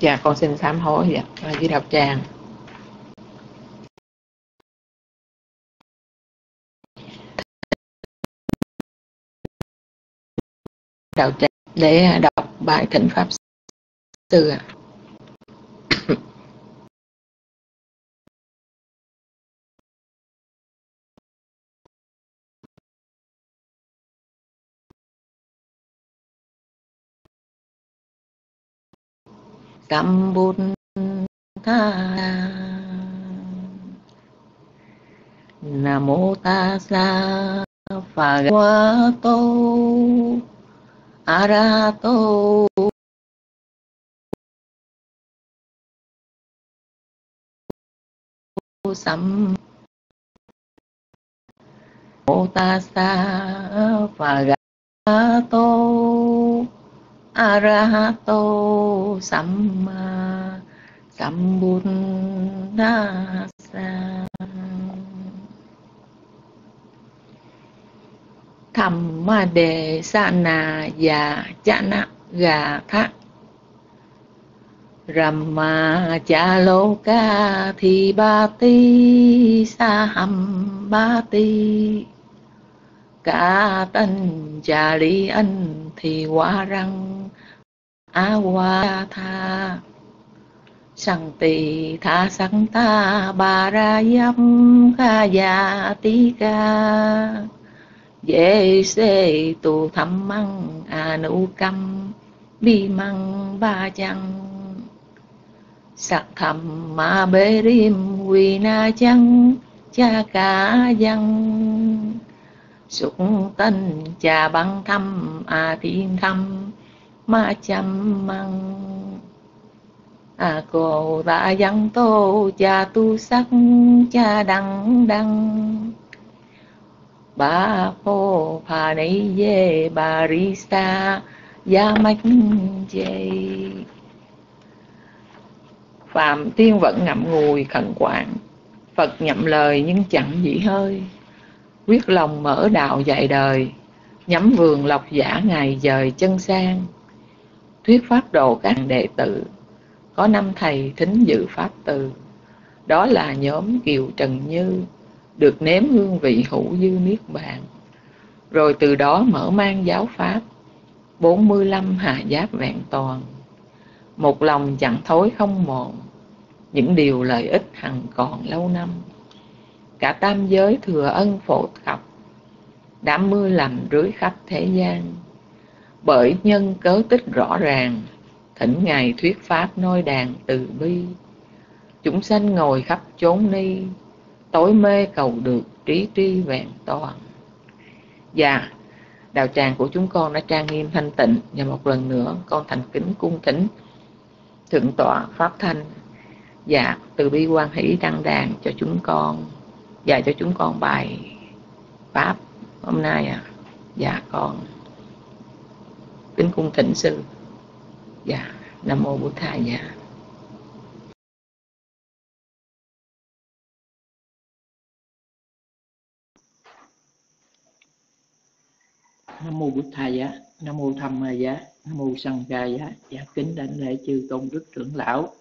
dạ con xin sám hối dạ. Và di đọc tràng. Đạo tràng, để đọc bài thỉnh pháp sư ạ. Sambuddha Namo tassa Bhagavato Arahato Sam Mô Namo tassa Bhagavato Arahato Samma Sambuddhasa Thầm ma đề sa na và cha na gà thác Rama cha lô ca thi ba ti sa hầm ba ti Cả tân cha lý ân thì quá răng Awatha. Wa tha sang tỳ tha sang ta ba ra yam kha ya ti ca. Dễ xê tu thăm măng à a nu căm bi măng ba chăng. Sắc thầm ma bê rim quy na chăng, cha cả dân Sụng tân cha băng thăm a thiên thăm ma chăm măng. A cô ta dân tô cha tu sắc cha đăng đăng. Ba phô phà nấy dê bà ri sa gia mách dê phạm tiên vẫn ngậm ngùi khẩn quản phật nhậm lời nhưng chẳng dĩ hơi. Quyết lòng mở đạo dạy đời. Nhắm vườn lọc giả ngày dời chân sang thuyết pháp đồ các đệ tử. Có năm thầy thính dự pháp từ. Đó là nhóm kiều trần như được nếm hương vị hữu dư niết bàn. Rồi từ đó mở mang giáo pháp 45 hà giáp vẹn toàn. Một lòng chẳng thối không mòn những điều lợi ích hằng còn lâu năm. Cả tam giới thừa ân phổ khập, đã mưa làm rưới khắp thế gian bởi nhân cớ tích rõ ràng, thỉnh ngài thuyết pháp nói đàn từ bi. Chúng sanh ngồi khắp chốn ni, tối mê cầu được trí tri vẹn toàn. Và đạo tràng của chúng con đã trang nghiêm thanh tịnh và một lần nữa con thành kính cung thỉnh thượng tọa pháp thanh. Và từ bi quan hỷ đăng đàn cho chúng con dạy cho chúng con bài pháp hôm nay à dạ con kính cung thỉnh sư dạ nam mô bổn thầy dạ. Nam mô bổn thầy dạ. Nam mô tham ma dạ. Nam mô sanh ca dạ. Dạ kính đảnh lễ chư tôn đức trưởng lão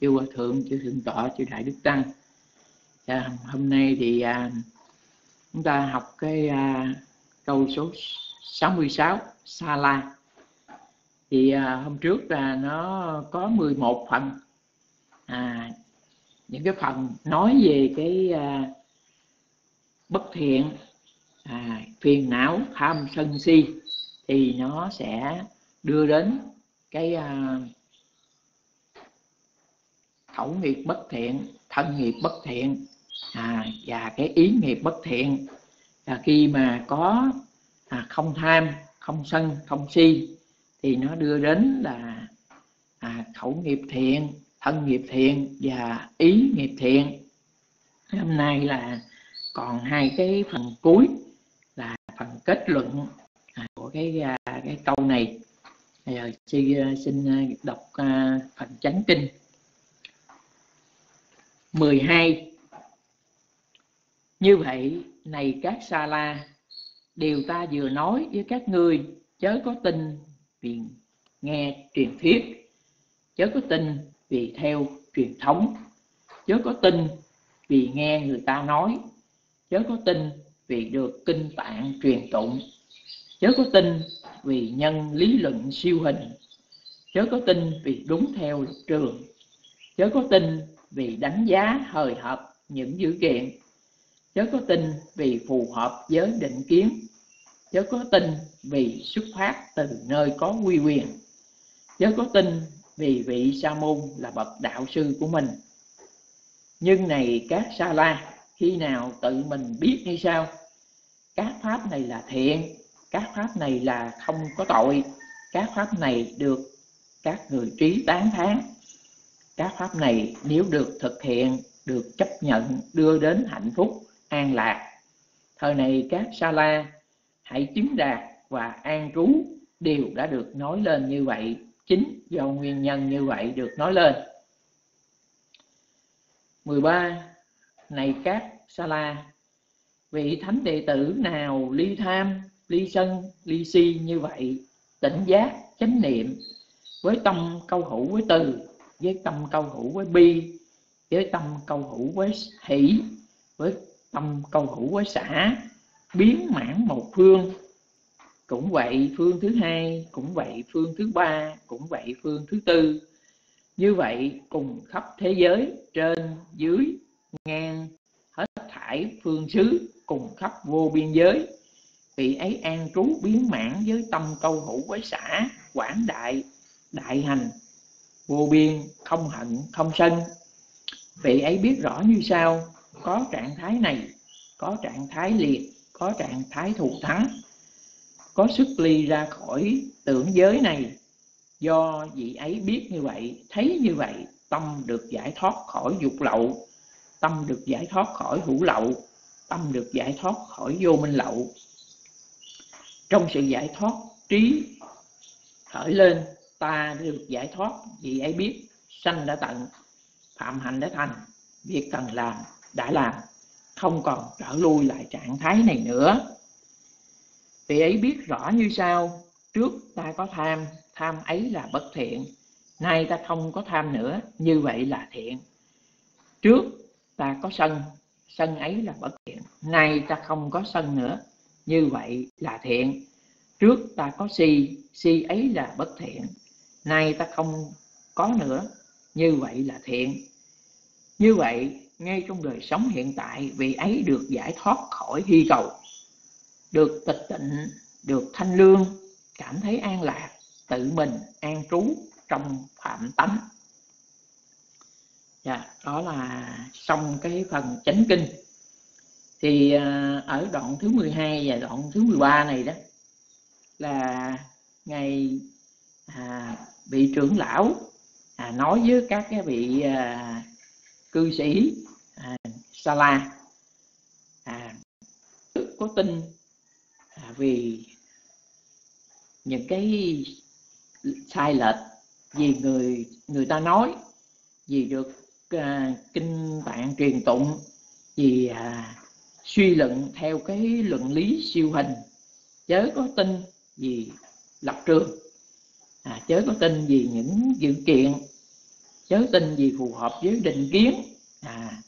chư hòa thượng chư thượng tọa chư đại đức tăng. Dạ, hôm nay thì à, chúng ta học cái à, câu số 66 sa la thì à, hôm trước là nó có 11 phần. À, những cái phần nói về cái à, bất thiện à, phiền não tham sân si thì nó sẽ đưa đến cái à, khẩu nghiệp bất thiện thân nghiệp bất thiện à, và cái ý nghiệp bất thiện. Là khi mà có à, không tham không sân không si thì nó đưa đến là à, khẩu nghiệp thiện thân nghiệp thiện và ý nghiệp thiện. Hôm nay là còn hai cái phần cuối là phần kết luận à, của cái à, cái câu này. Bây giờ chị à, xin à, đọc à, phần chánh kinh. 12 như vậy này các sa la điều ta vừa nói với các ngươi chớ có tin vì nghe truyền thuyết. Chớ có tin vì theo truyền thống. Chớ có tin vì nghe người ta nói. Chớ có tin vì được kinh tạng truyền tụng. Chớ có tin vì nhân lý luận siêu hình. Chớ có tin vì đúng theo lập trường. Chớ có tin vì đánh giá hời hợp những dữ kiện. Chớ có tin vì phù hợp với định kiến. Chớ có tin vì xuất phát từ nơi có uy quyền. Chớ có tin vì vị sa môn là bậc đạo sư của mình. Nhưng này các sa la, khi nào tự mình biết hay sao? Các pháp này là thiện, các pháp này là không có tội. Các pháp này được các người trí tán thán. Các pháp này nếu được thực hiện, được chấp nhận, đưa đến hạnh phúc, an lạc. Thời này các sa la hãy chứng đạt và an trú đều đã được nói lên như vậy. Chính do nguyên nhân như vậy được nói lên. 13 này các sa la, vị thánh đệ tử nào ly tham, ly sân, ly si như vậy? Tỉnh giác, chánh niệm với tâm câu hữu với từ, với tâm câu hữu với bi, với tâm câu hữu với hỷ, với tâm câu hữu với xã, biến mãn một phương cũng vậy phương thứ hai, cũng vậy phương thứ ba, cũng vậy phương thứ tư. Như vậy, cùng khắp thế giới, trên, dưới, ngang, hết thải phương xứ, cùng khắp vô biên giới. Vị ấy an trú biến mãn với tâm câu hữu với xã quảng đại đại hành, vô biên, không hận, không sân. Vị ấy biết rõ như sau, có trạng thái này, có trạng thái liệt, có trạng thái thù thắng có sức ly ra khỏi tưởng giới này. Do vị ấy biết như vậy, thấy như vậy, tâm được giải thoát khỏi dục lậu. Tâm được giải thoát khỏi hữu lậu. Tâm được giải thoát khỏi vô minh lậu. Trong sự giải thoát trí khởi lên, ta được giải thoát, vị ấy biết, sanh đã tận, phạm hạnh đã thành, việc cần làm đã làm, không còn trở lui lại trạng thái này nữa vị ấy biết rõ như sau. Trước ta có tham tham ấy là bất thiện. Nay ta không có tham nữa, như vậy là thiện. Trước ta có sân sân ấy là bất thiện. Nay ta không có sân nữa, như vậy là thiện. Trước ta có si si ấy là bất thiện. Nay ta không có nữa, như vậy là thiện. Như vậy, ngay trong đời sống hiện tại, vị ấy được giải thoát khỏi hy cầu được tịch tịnh được thanh lương cảm thấy an lạc tự mình an trú trong phạm tánh. Dạ, đó là xong cái phần chánh kinh. Thì à, ở đoạn thứ 12 và đoạn thứ 13 này đó là ngày à, vị trưởng lão à, nói với các cái vị à, cư sĩ à, sa la. À, có tin à, vì những cái sai lệch vì người người ta nói vì được à, kinh tạng truyền tụng vì à, suy luận theo cái luận lý siêu hình chớ có tin vì lập trường. À, chớ có tin vì những dự kiện chớ tin vì phù hợp với định kiến. À,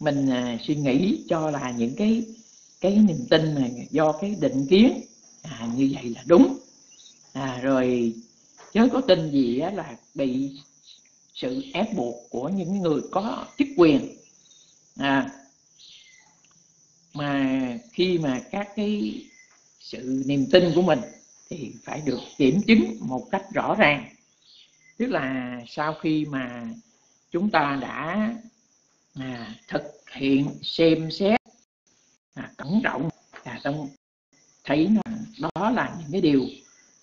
mình à, suy nghĩ cho là những cái cái niềm tin này do cái định kiến. À, như vậy là đúng. À, rồi chớ có tin gì á, là bị sự ép buộc của những người có chức quyền. À, mà khi mà các cái sự niềm tin của mình thì phải được kiểm chứng một cách rõ ràng. Tức là sau khi mà chúng ta đã à, thực hiện xem xét à, cẩn trọng à, trong thấy đó là những cái điều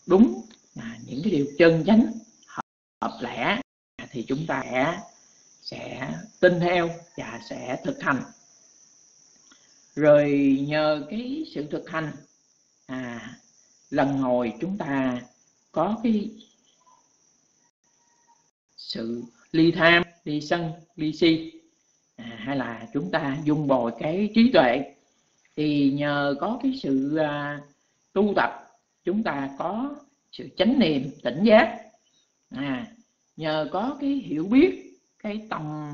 đúng à, những cái điều chân chánh hợp, hợp lẽ thì chúng ta sẽ sẽ tin theo và sẽ thực hành. Rồi nhờ cái sự thực hành à, lần hồi chúng ta có cái sự ly tham ly sân ly si à, hay là chúng ta dung bồi cái trí tuệ thì nhờ có cái sự à, tu tập chúng ta có sự chánh niệm tỉnh giác. À nhờ có cái hiểu biết cái tâm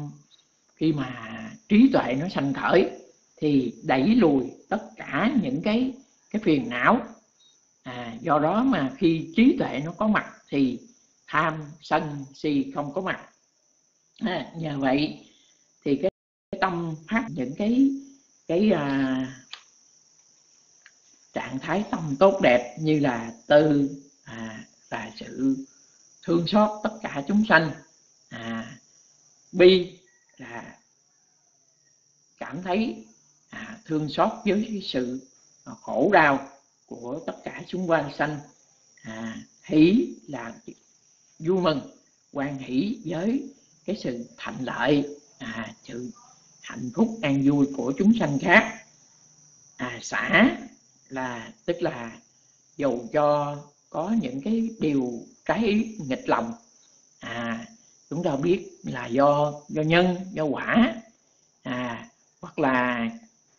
khi mà trí tuệ nó sanh khởi thì đẩy lùi tất cả những cái cái phiền não. À, do đó mà khi trí tuệ nó có mặt thì tham sân si không có mặt. À, nhờ vậy thì cái, cái tâm phát những cái cái à, trạng thái tâm tốt đẹp như là từ à, là sự thương xót tất cả chúng sanh. À, bi là cảm thấy à, thương xót với sự khổ đau của tất cả chúng quanh sanh. À, hỷ là vui mừng quan hỷ với cái sự thành lợi à, sự hạnh phúc an vui của chúng sanh khác. À, xã là tức là dù cho có những cái điều trái ý nghịch lòng à chúng ta biết là do do nhân do quả à hoặc là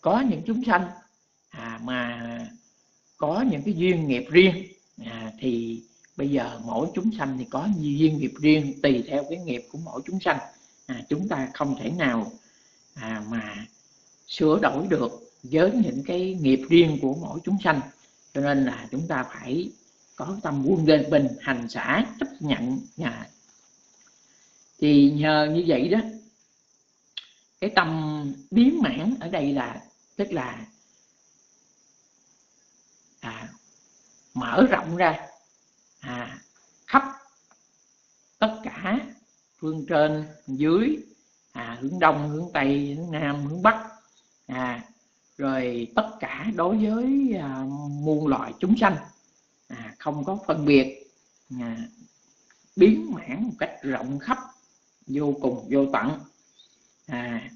có những chúng sanh à, mà có những cái duyên nghiệp riêng à, thì bây giờ mỗi chúng sanh thì có nhiều duyên nghiệp riêng tùy theo cái nghiệp của mỗi chúng sanh. À, chúng ta không thể nào à, mà sửa đổi được với những cái nghiệp riêng của mỗi chúng sanh. Cho nên là chúng ta phải có tâm quân lên bình hành xã chấp nhận nhà thì nhờ như vậy đó cái tâm biến mãn ở đây là tức là à, mở rộng ra à, khắp tất cả phương trên dưới à, hướng đông hướng tây hướng nam hướng bắc à, rồi tất cả đối với à, muôn loại chúng sanh à, không có phân biệt à, biến mãn một cách rộng khắp vô cùng vô tận. À,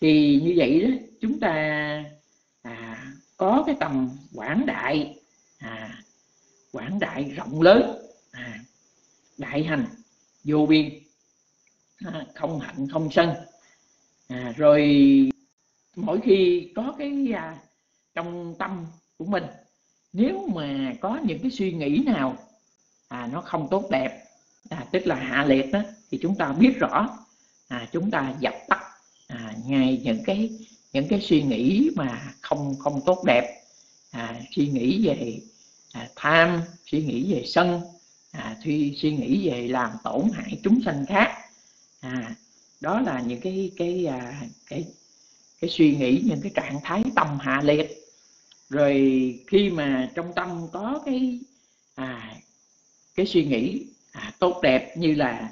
thì như vậy đó chúng ta à, có cái tầm quảng đại à, quảng đại rộng lớn à, đại hành vô biên à, không hạnh không sân. À, rồi mỗi khi có cái à, trong tâm của mình nếu mà có những cái suy nghĩ nào à, nó không tốt đẹp à, tức là hạ liệt đó thì chúng ta biết rõ à, chúng ta dập tắt à, ngay những cái những cái suy nghĩ mà không không tốt đẹp à, suy nghĩ về à, tham suy nghĩ về sân à, suy suy nghĩ về làm tổn hại chúng sanh khác à, đó là những cái cái à, cái cái suy nghĩ những cái trạng thái tâm hạ liệt. Rồi khi mà trong tâm có cái à, cái suy nghĩ à, tốt đẹp như là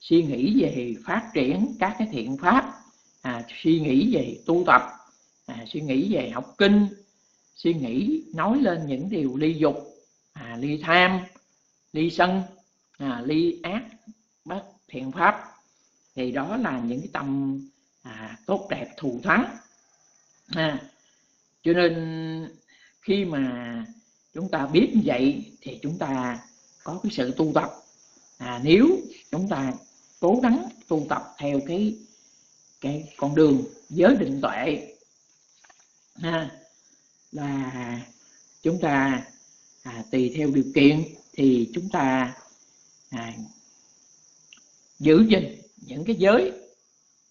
suy nghĩ về phát triển các cái thiện pháp à, suy nghĩ về tu tập à, suy nghĩ về học kinh suy nghĩ nói lên những điều ly dục à, ly tham ly sân à, ly ác bất thiện pháp thì đó là những cái tâm à, tốt đẹp thù thắng. À, cho nên khi mà chúng ta biết như vậy thì chúng ta có cái sự tu tập. À, nếu chúng ta cố gắng tu tập theo cái cái con đường giới định tuệ ha là chúng ta à, tùy theo điều kiện thì chúng ta à, giữ gìn những cái giới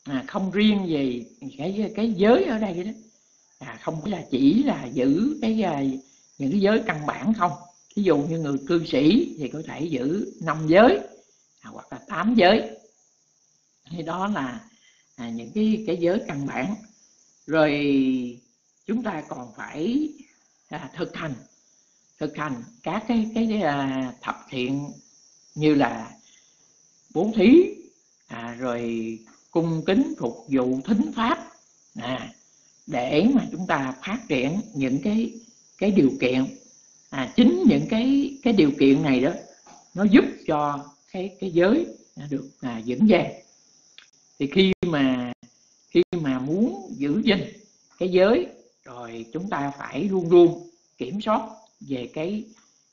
à, không riêng về cái cái giới ở đây đó. À, không phải là chỉ là giữ cái à, những cái giới căn bản không. Ví dụ như người cư sĩ thì có thể giữ năm giới à, hoặc là tám giới. Thì đó là à, những cái cái giới căn bản. Rồi chúng ta còn phải à, thực hành thực hành các cái cái à, thập thiện như là bố thí à, rồi cung kính phục vụ thính pháp. À, để mà chúng ta phát triển những cái cái điều kiện. À, chính những cái cái điều kiện này đó nó giúp cho cái cái giới được à, vững vàng. Thì khi mà khi mà muốn giữ gìn cái giới rồi chúng ta phải luôn luôn kiểm soát về cái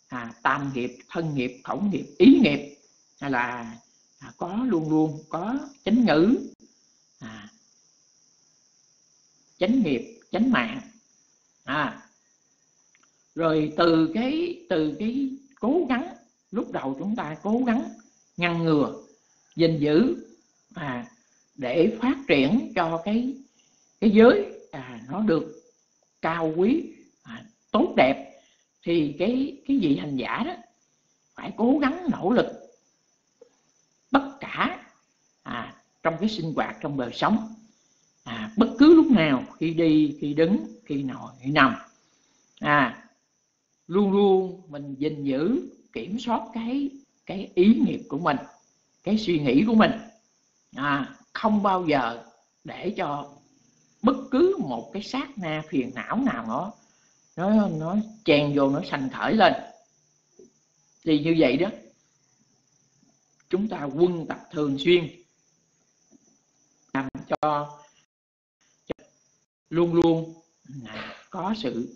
à, tam nghiệp thân nghiệp khẩu nghiệp ý nghiệp hay là à, có luôn luôn có chánh ngữ. À, chánh nghiệp chánh mạng. À, rồi từ cái từ cái cố gắng lúc đầu chúng ta cố gắng ngăn ngừa gìn giữ à, để phát triển cho cái cái giới à, nó được cao quý à, tốt đẹp thì cái cái vị hành giả đó phải cố gắng nỗ lực tất cả à, trong cái sinh hoạt trong đời sống. À, bất cứ lúc nào khi đi khi đứng khi ngồi khi nằm. À luôn luôn mình gìn giữ kiểm soát cái cái ý nghiệp của mình cái suy nghĩ của mình. À, không bao giờ để cho bất cứ một cái sát na phiền não nào nó nó nó chèn vô nó sanh khởi lên. Thì như vậy đó chúng ta quân tập thường xuyên làm cho, luôn luôn có sự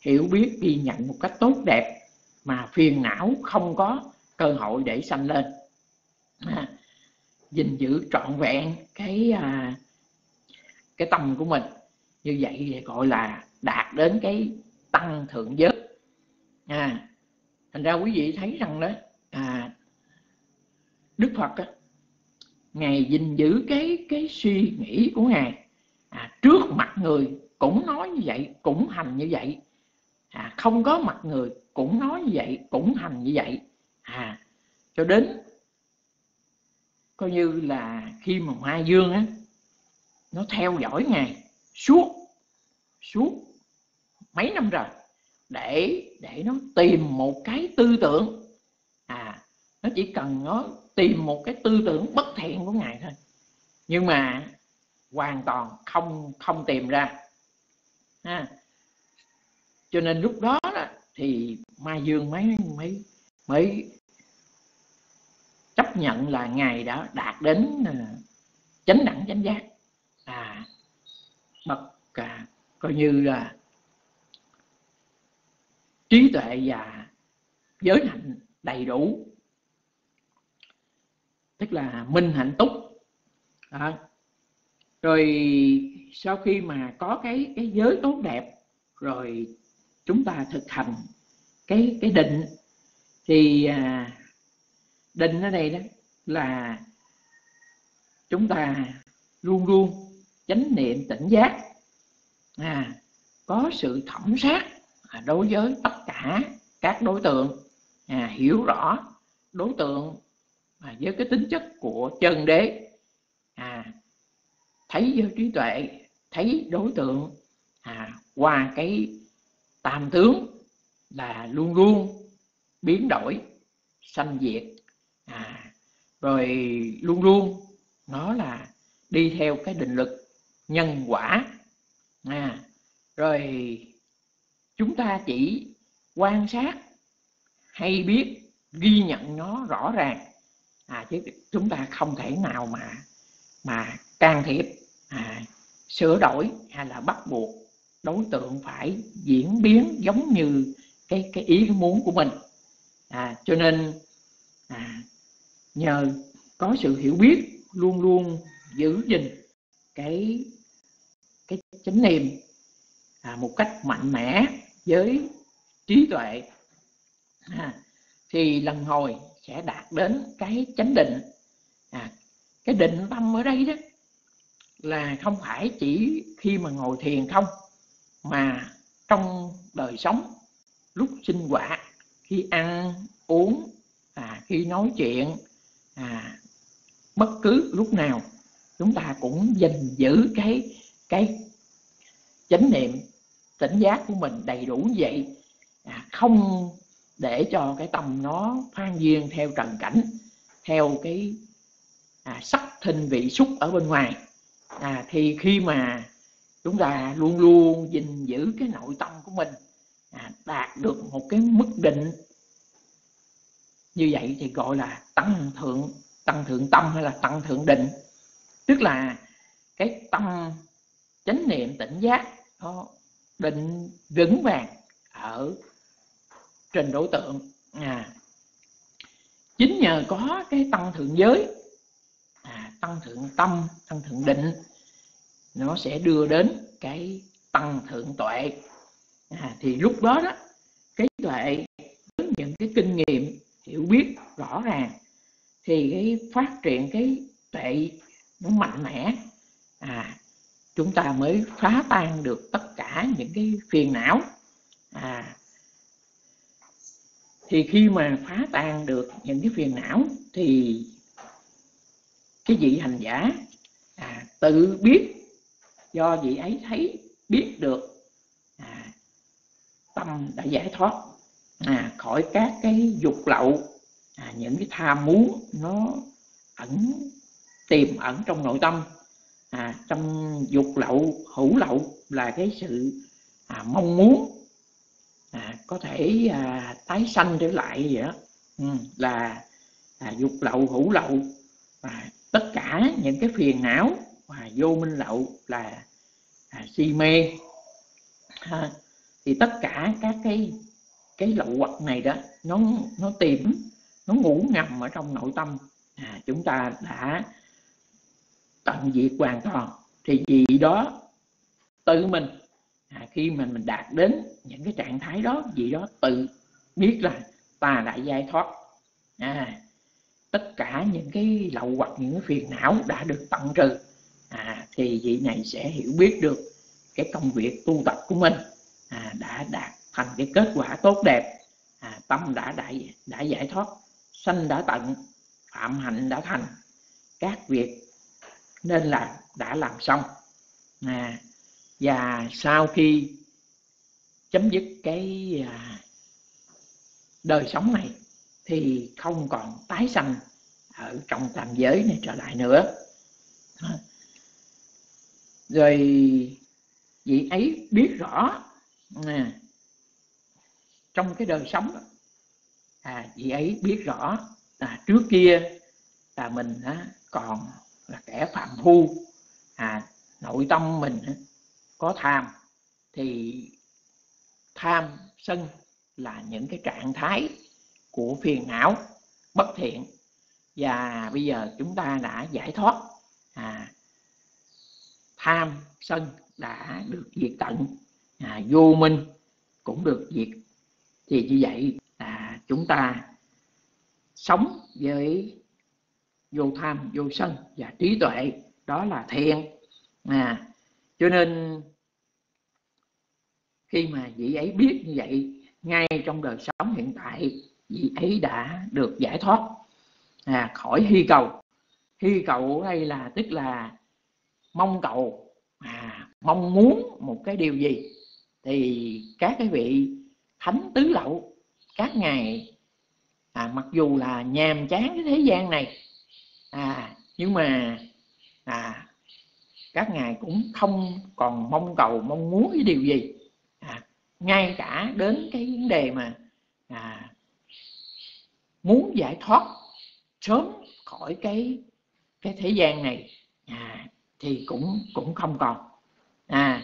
hiểu biết ghi nhận một cách tốt đẹp mà phiền não không có cơ hội để sanh lên. À, gìn giữ trọn vẹn cái à, cái tâm của mình. Như vậy thì gọi là đạt đến cái tăng thượng giới. À thành ra quý vị thấy rằng đó à đức phật á, ngài gìn giữ cái cái suy nghĩ của ngài. À, trước mặt người cũng nói như vậy cũng hành như vậy. À, không có mặt người cũng nói như vậy cũng hành như vậy. À cho đến coi như là khi mà hoa dương á nó theo dõi ngài suốt suốt mấy năm rồi để để nó tìm một cái tư tưởng. À nó chỉ cần nó tìm một cái tư tưởng bất thiện của ngài thôi. Nhưng mà hoàn toàn không không tìm ra. Ha. cho nên lúc đó, đó thì mai dương mới mới mới chấp nhận là ngài đã đạt đến à, chánh đẳng chánh giác. À bậc à, coi như là trí tuệ và giới hạnh đầy đủ tức là minh hạnh túc. Đó. rồi sau khi mà có cái cái giới tốt đẹp rồi chúng ta thực hành cái cái định thì à, định ở đây đó là chúng ta luôn luôn chánh niệm tỉnh giác. À, có sự thẩm sát à, đối với tất cả các đối tượng. À, hiểu rõ đối tượng à, với cái tính chất của chân đế à, thấy với trí tuệ thấy đối tượng à, qua cái tam tướng là luôn luôn biến đổi sanh diệt à, rồi luôn luôn nó là đi theo cái định lực nhân quả à, rồi chúng ta chỉ quan sát hay biết ghi nhận nó rõ ràng à, chứ chúng ta không thể nào mà mà can thiệp à, sửa đổi hay là bắt buộc đối tượng phải diễn biến giống như cái cái ý muốn của mình. À, cho nên à, nhờ có sự hiểu biết luôn luôn giữ gìn cái cái chánh niệm à, một cách mạnh mẽ với trí tuệ à, thì lần hồi sẽ đạt đến cái chánh định. À, cái định tâm ở đây đó là không phải chỉ khi mà ngồi thiền không mà trong đời sống lúc sinh hoạt khi ăn uống à, khi nói chuyện à, bất cứ lúc nào chúng ta cũng gìn giữ cái cái chánh niệm tỉnh giác của mình đầy đủ như vậy. À, không để cho cái tâm nó phan duyên theo trần cảnh theo cái à, sắc thinh vị xúc ở bên ngoài. À, thì khi mà chúng ta luôn luôn gìn giữ cái nội tâm của mình à, đạt được một cái mức định như vậy thì gọi là tăng thượng tăng thượng tâm hay là tăng thượng định. Tức là cái tâm chánh niệm tỉnh giác nó định vững vàng ở trên đối tượng. À, chính nhờ có cái tăng thượng giới à, tăng thượng tâm tăng thượng định nó sẽ đưa đến cái tăng thượng tuệ. À, thì lúc đó đó cái tuệ với những cái kinh nghiệm hiểu biết rõ ràng thì cái phát triển cái tuệ nó mạnh mẽ. À chúng ta mới phá tan được tất cả những cái phiền não. À thì khi mà phá tan được những cái phiền não thì cái vị hành giả à, tự biết do vị ấy thấy biết được à, tâm đã giải thoát à, khỏi các cái dục lậu à, những cái tham muốn nó ẩn tiềm ẩn trong nội tâm. À, trong dục lậu hữu lậu là cái sự à, mong muốn à, có thể à, tái sanh trở lại vậy đó. Ừ, là à, dục lậu hữu lậu và tất cả những cái phiền não và vô minh lậu là à, si mê. À, thì tất cả các cái cái lậu hoặc này đó nó nó tìm nó ngủ ngầm ở trong nội tâm. À, chúng ta đã tận diệt hoàn toàn. Thì gì đó tự mình à, khi mà mình đạt đến những cái trạng thái đó gì đó tự biết là ta đã giải thoát. À, tất cả những cái lậu hoặc những cái phiền não đã được tận trừ à, thì vị này sẽ hiểu biết được cái công việc tu tập của mình à, đã đạt thành cái kết quả tốt đẹp. À, tâm đã đại đã giải thoát sanh đã tận phạm hạnh đã thành. Các việc nên là đã làm xong. À, và sau khi chấm dứt cái à, đời sống này thì không còn tái sanh ở trong tam giới này trở lại nữa. Rồi vị ấy biết rõ à, trong cái đời sống à, vị ấy biết rõ là trước kia là mình á, còn là kẻ phạm phu à, nội tâm mình á, có tham thì tham sân là những cái trạng thái của phiền não bất thiện. Và bây giờ chúng ta đã giải thoát. À, tham sân đã được diệt tận. À, vô minh cũng được diệt. Thì như vậy là chúng ta sống với vô tham vô sân và trí tuệ. Đó là thiện. À, cho nên khi mà vị ấy biết như vậy ngay trong đời sống hiện tại vị ấy đã được giải thoát à, khỏi hy cầu. Hy cầu ở đây là tức là mong cầu à, mong muốn một cái điều gì thì các cái vị thánh tứ lậu các ngài à, mặc dù là nhàm chán cái thế gian này à, nhưng mà à, các ngài cũng không còn mong cầu mong muốn cái điều gì. À, ngay cả đến cái vấn đề mà à, muốn giải thoát sớm khỏi cái cái thế gian này à, thì cũng cũng không còn. À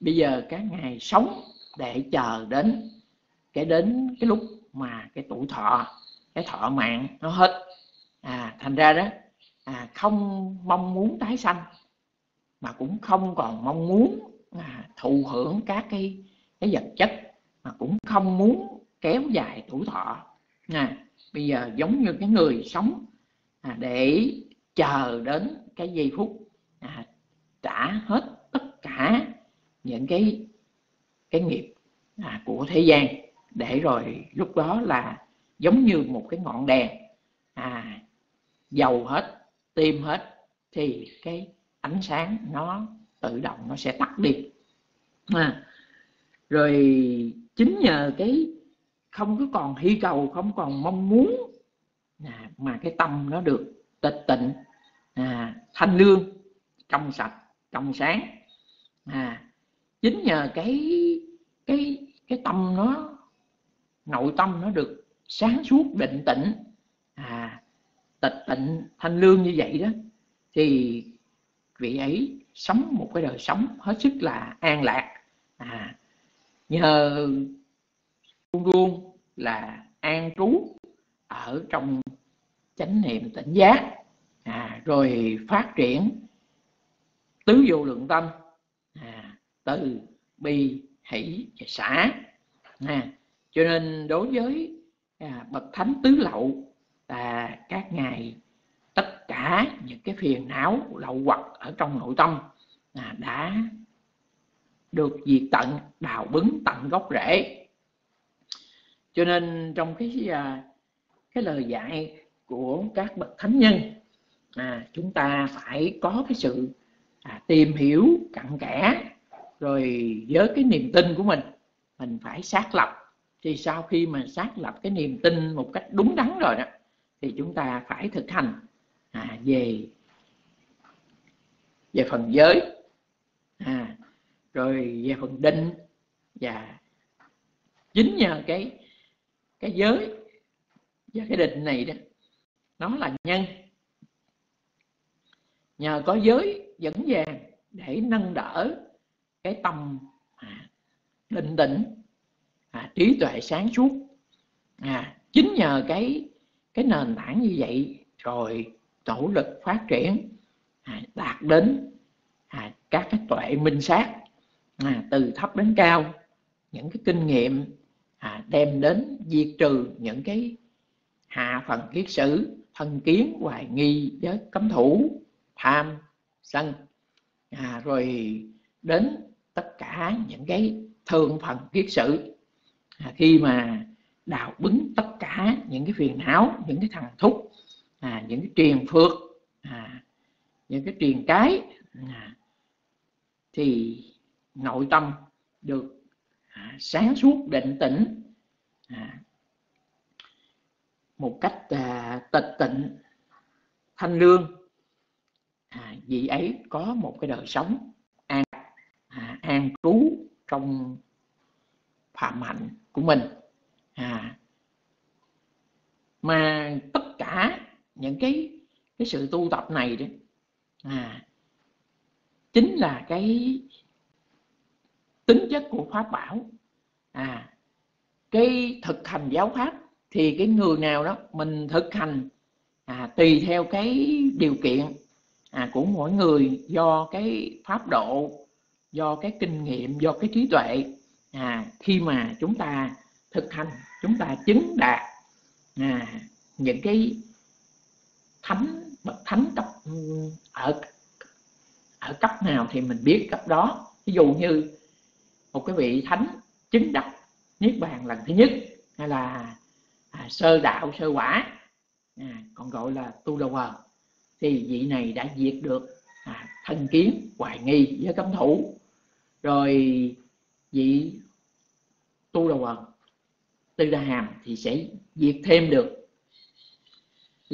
bây giờ các ngài sống để chờ đến cái đến cái lúc mà cái tuổi thọ cái thọ mạng nó hết. À thành ra đó à, không mong muốn tái sanh mà cũng không còn mong muốn à, thụ hưởng các cái cái vật chất mà cũng không muốn kéo dài tuổi thọ. À, bây giờ giống như cái người sống à, để chờ đến cái giây phút à, trả hết tất cả những cái cái nghiệp à, của thế gian. Để rồi lúc đó là giống như một cái ngọn đèn à, dầu hết tim hết thì cái ánh sáng nó tự động nó sẽ tắt đi. À, rồi chính nhờ cái không có còn hy cầu không còn mong muốn à, mà cái tâm nó được tịch tịnh à, thanh lương trong sạch trong sáng. À, chính nhờ cái cái cái tâm nó nội tâm nó được sáng suốt định tĩnh à, tịch tịnh thanh lương như vậy đó thì vị ấy sống một cái đời sống hết sức là an lạc. À, nhờ luôn luôn là an trú ở trong chánh niệm tỉnh giác. À, rồi phát triển tứ vô lượng tâm à, từ bi hỷ và xã à, cho nên đối với à, bậc thánh tứ lậu là các ngài cả những cái phiền não lậu hoặc ở trong nội tâm à, đã được diệt tận đào bứng tận gốc rễ. Cho nên trong cái à, cái lời dạy của các bậc thánh nhân à, chúng ta phải có cái sự à, tìm hiểu cặn kẽ rồi với cái niềm tin của mình mình phải xác lập. Thì sau khi mà xác lập cái niềm tin một cách đúng đắn rồi đó thì chúng ta phải thực hành à, về. Về phần giới. À, rồi về phần định. Và chính nhờ cái cái giới. Và cái định này đó nó là nhân. Nhờ có giới dẫn dàng để nâng đỡ cái tâm à, định tĩnh à, trí tuệ sáng suốt. À, chính nhờ cái cái nền tảng như vậy rồi nỗ lực phát triển à, đạt đến à, các cái tuệ minh sát à, từ thấp đến cao. Những cái kinh nghiệm à, đem đến diệt trừ những cái hạ phần kiết sử thân kiến hoài nghi với cấm thủ tham sân. À, rồi đến tất cả những cái thường phần kiết sử. À, khi mà đào bứng tất cả những cái phiền não những cái thằng thúc à, những cái truyền phước à, những cái truyền cái à, thì nội tâm được à, sáng suốt định tĩnh à, một cách à, tịch tịnh thanh lương. À, vị ấy có một cái đời sống an à, an trú trong phạm hạnh của mình. À, mà tất cả những cái cái sự tu tập này đấy à, chính là cái tính chất của pháp bảo. À cái thực hành giáo pháp thì cái người nào đó mình thực hành à, tùy theo cái điều kiện à, của mỗi người do cái pháp độ do cái kinh nghiệm do cái trí tuệ à, khi mà chúng ta thực hành chúng ta chứng đạt à, những cái thánh bậc thánh cấp ở ở cấp nào thì mình biết cấp đó. Ví dụ như một cái vị thánh chứng đắc niết bàn lần thứ nhất hay là à, sơ đạo sơ quả à, còn gọi là tu đầu quờ thì vị này đã diệt được à, thân kiến hoài nghi với cấm thủ. Rồi vị tu đầu quờ tư đà hàm thì sẽ diệt thêm được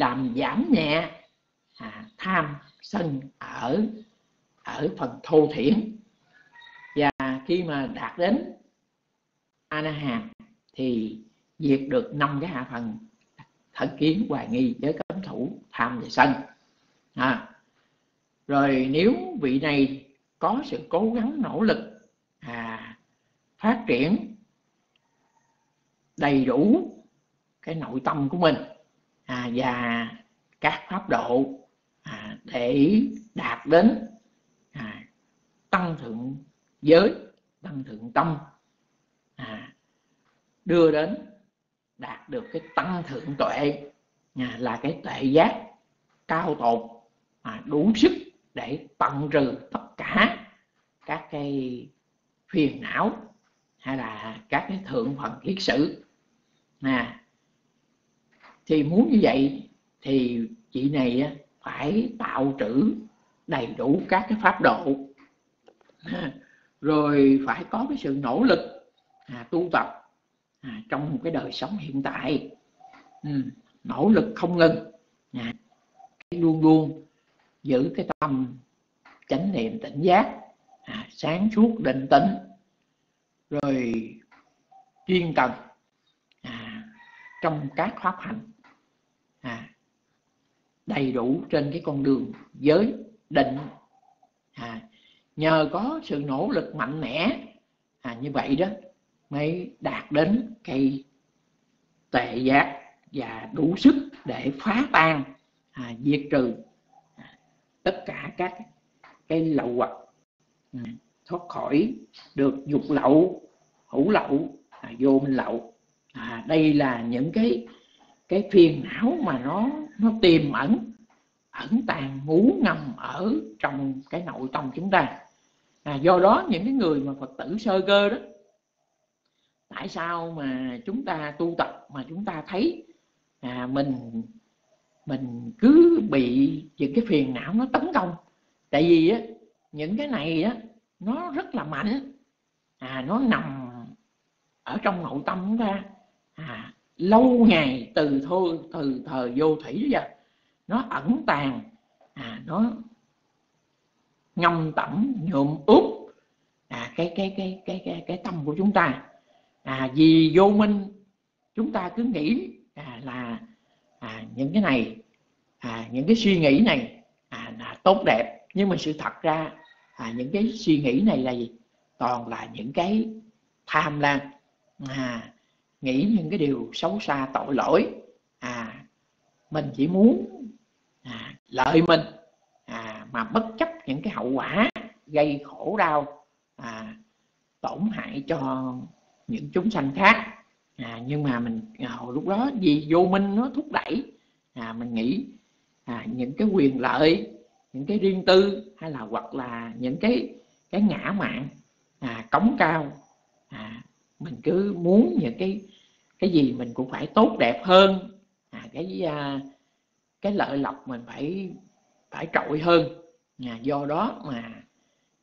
làm giảm nhẹ à, tham sân ở ở phần thô thiển. Và khi mà đạt đến a hàm thì diệt được năm cái hạ phần thận kiến hoài nghi với cấm thủ tham và sân. À, rồi nếu vị này có sự cố gắng nỗ lực à, phát triển đầy đủ cái nội tâm của mình à, và các pháp độ à, để đạt đến à, tăng thượng giới tăng thượng tâm à, đưa đến đạt được cái tăng thượng tuệ à, là cái tuệ giác cao tột à, đủ sức để tận trừ tất cả các cái phiền não hay là các cái thượng phần kiết sử. À, thì muốn như vậy thì chị này phải tạo trữ đầy đủ các cái pháp độ. Rồi phải có cái sự nỗ lực à, tu tập à, trong một cái đời sống hiện tại. Ừ, nỗ lực không ngừng à, luôn luôn giữ cái tâm chánh niệm tỉnh giác à, sáng suốt định tĩnh. Rồi chuyên cần à, trong các pháp hành à, đầy đủ trên cái con đường giới định. À, nhờ có sự nỗ lực mạnh mẽ à, như vậy đó mới đạt đến cái tệ giác và đủ sức để phá tan à, diệt trừ à, tất cả các cái lậu hoặc à, ừ, thoát khỏi được dục lậu hữu lậu à, vô minh lậu. À, đây là những cái cái phiền não mà nó nó tiềm ẩn ẩn tàng ngủ ngầm ở trong cái nội tâm chúng ta. À, do đó những cái người mà phật tử sơ cơ đó tại sao mà chúng ta tu tập mà chúng ta thấy à, mình mình cứ bị những cái phiền não nó tấn công. Tại vì á những cái này á nó rất là mạnh. À nó nằm ở trong nội tâm chúng ta. À, lâu ngày từ thôi từ thời vô thủy giờ nó ẩn tàng à, nó ngâm tẩm nhuộm úp à, cái, cái cái cái cái cái tâm của chúng ta. À, vì vô minh chúng ta cứ nghĩ à, là à, những cái này à, những cái suy nghĩ này à, là tốt đẹp. Nhưng mà sự thật ra à, những cái suy nghĩ này là gì? Toàn là những cái tham lam. À, nghĩ những cái điều xấu xa tội lỗi. À mình chỉ muốn à, lợi mình à, mà bất chấp những cái hậu quả gây khổ đau à, tổn hại cho những chúng sanh khác. À, nhưng mà mình à, hồi lúc đó vì vô minh nó thúc đẩy à, mình nghĩ à, những cái quyền lợi những cái riêng tư hay là hoặc là những cái cái ngã mạng à, cống cao à, mình cứ muốn những cái cái gì mình cũng phải tốt đẹp hơn. À, cái à, cái lợi lộc mình phải phải trội hơn. À, do đó mà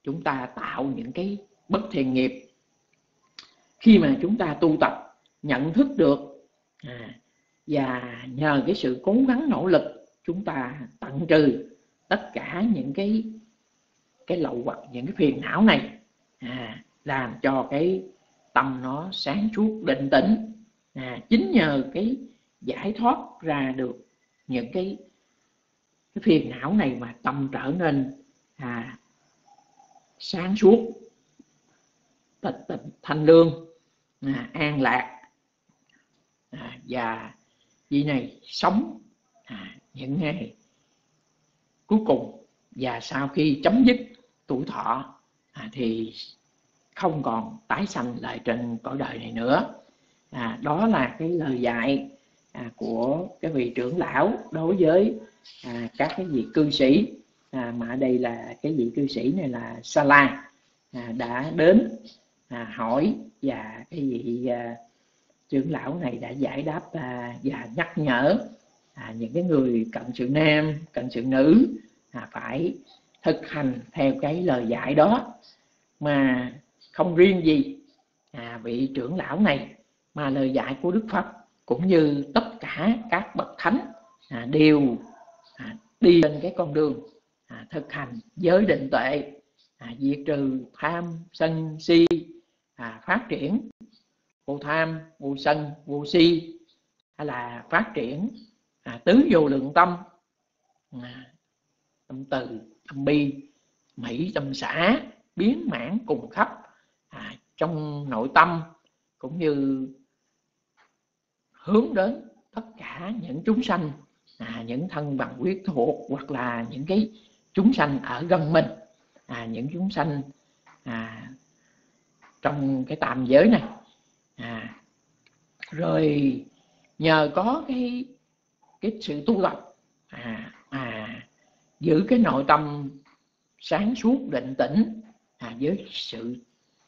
chúng ta tạo những cái bất thiện nghiệp. Khi mà chúng ta tu tập nhận thức được à, và nhờ cái sự cố gắng nỗ lực chúng ta tận trừ tất cả những cái cái lậu hoặc những cái phiền não này à, làm cho cái tâm nó sáng suốt định tĩnh. À, chính nhờ cái giải thoát ra được những cái cái phiền não này mà tâm trở nên à, sáng suốt tịch tịnh thanh lương à, an lạc. À, và vị này sống à, những ngày cuối cùng và sau khi chấm dứt tuổi thọ à, thì không còn tái sanh lại trên cõi đời này nữa. À, đó là cái lời dạy à, của cái vị trưởng lão đối với à, các cái vị cư sĩ. À, mà đây là cái vị cư sĩ này là Sala à, đã đến à, hỏi và cái vị à, trưởng lão này đã giải đáp à, và nhắc nhở à, những cái người cận sự nam cận sự nữ à, phải thực hành theo cái lời dạy đó. Mà không riêng gì à, vị trưởng lão này mà lời dạy của Đức Phật cũng như tất cả các bậc thánh à, đều à, đi lên cái con đường à, thực hành giới định tuệ à, diệt trừ tham sân si à, phát triển vô tham vô sân vô si hay là phát triển à, tứ vô lượng tâm à, tâm từ tâm bi mỹ tâm xã biến mãn cùng khắp à, trong nội tâm cũng như hướng đến tất cả những chúng sanh à, những thân bằng huyết thuộc hoặc là những cái chúng sanh ở gần mình. À, những chúng sanh à, trong cái tam giới này. À, rồi nhờ có cái cái sự tu tập à, à, giữ cái nội tâm sáng suốt định tĩnh à, với sự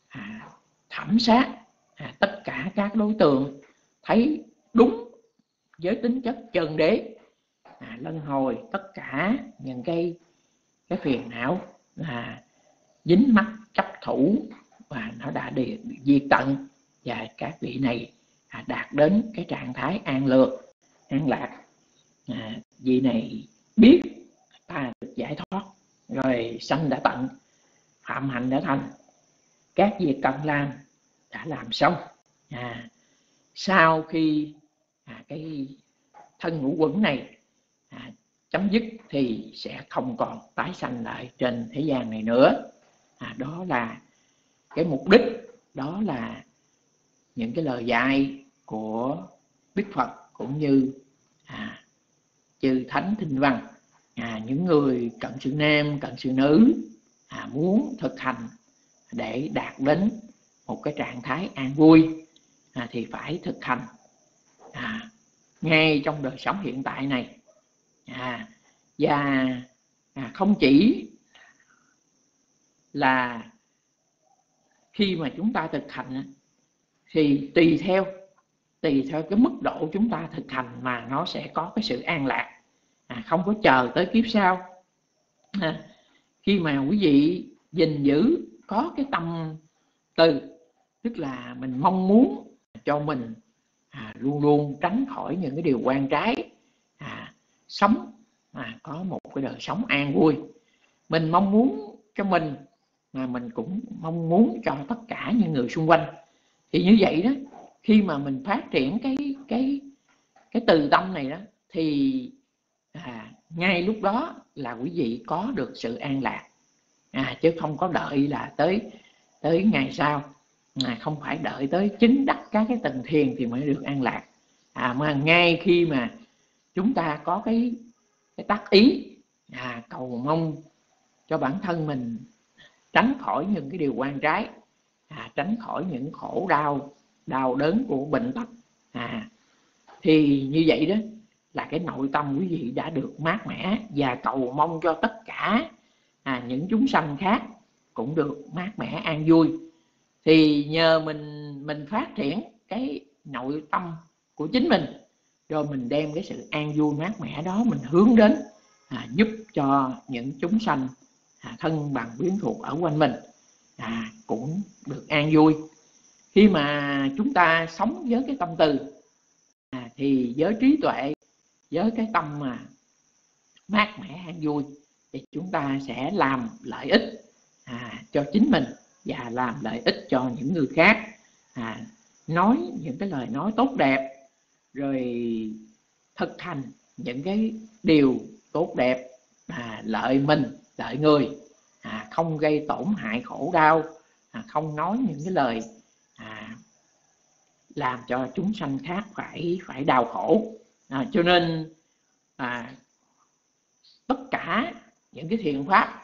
à, thẩm sát. À, tất cả các đối tượng thấy đúng với tính chất chân đế. À, lân hồi tất cả những cái cái phiền não là dính mắc chấp thủ và nó đã bị diệt tận. Và các vị này à, đạt đến cái trạng thái an lược an lạc. À, vị này biết ta được giải thoát rồi sanh đã tận phạm hạnh đã thành các việc cần làm đã làm xong. À, sau khi à, cái thân ngũ quẩn này à, chấm dứt thì sẽ không còn tái sanh lại trên thế gian này nữa. À, đó là cái mục đích đó là những cái lời dạy của đức phật cũng như à, chư thánh thinh văn. À, những người cận sự nam cận sự nữ à, muốn thực hành để đạt đến một cái trạng thái an vui à, thì phải thực hành à, ngay trong đời sống hiện tại này à, và à, không chỉ là khi mà chúng ta thực hành thì tùy theo tùy theo cái mức độ chúng ta thực hành mà nó sẽ có cái sự an lạc à, không có chờ tới kiếp sau à, khi mà quý vị gìn giữ có cái tâm từ tức là mình mong muốn cho mình à, luôn luôn tránh khỏi những cái điều quan trái à, sống à, có một cái đời sống an vui. Mình mong muốn cho mình mà mình cũng mong muốn cho tất cả những người xung quanh. Thì như vậy đó khi mà mình phát triển cái cái cái từ tâm này đó thì à, ngay lúc đó là quý vị có được sự an lạc à, chứ không có đợi là tới tới ngày sau. À, không phải đợi tới chính đắc các cái tầng thiền thì mới được an lạc. À, mà ngay khi mà chúng ta có cái cái tác ý à, cầu mong cho bản thân mình tránh khỏi những cái điều quan trái à, tránh khỏi những khổ đau đau đớn của bệnh tật à, thì như vậy đó là cái nội tâm quý vị đã được mát mẻ và cầu mong cho tất cả à, những chúng sanh khác cũng được mát mẻ an vui. Thì nhờ mình mình phát triển cái nội tâm của chính mình rồi mình đem cái sự an vui mát mẻ đó mình hướng đến à, giúp cho những chúng sanh à, thân bằng quyến thuộc ở quanh mình à, cũng được an vui. Khi mà chúng ta sống với cái tâm từ à, thì với trí tuệ với cái tâm mà mát mẻ an vui thì chúng ta sẽ làm lợi ích à, cho chính mình và làm lợi ích cho những người khác. À, nói những cái lời nói tốt đẹp rồi thực hành những cái điều tốt đẹp à, lợi mình lợi người. À, không gây tổn hại khổ đau à, không nói những cái lời à, làm cho chúng sanh khác phải phải đau khổ. À, cho nên à, tất cả những cái thiện pháp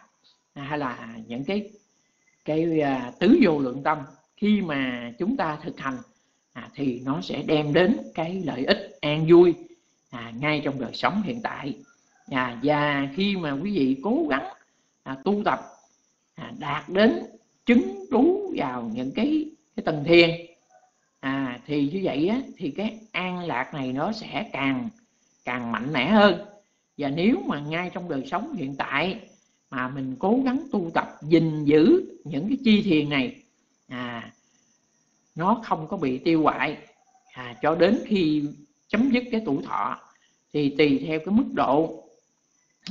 à, hay là những cái cái à, tứ vô lượng tâm khi mà chúng ta thực hành à, thì nó sẽ đem đến cái lợi ích an vui à, ngay trong đời sống hiện tại. À, và khi mà quý vị cố gắng à, tu tập à, đạt đến chứng trú vào những cái cái tầng thiền à, thì như vậy á, thì cái an lạc này nó sẽ càng càng mạnh mẽ hơn và nếu mà ngay trong đời sống hiện tại mà mình cố gắng tu tập gìn giữ những cái chi thiền này à, nó không có bị tiêu hoại à, cho đến khi chấm dứt cái tuổi thọ thì tùy theo cái mức độ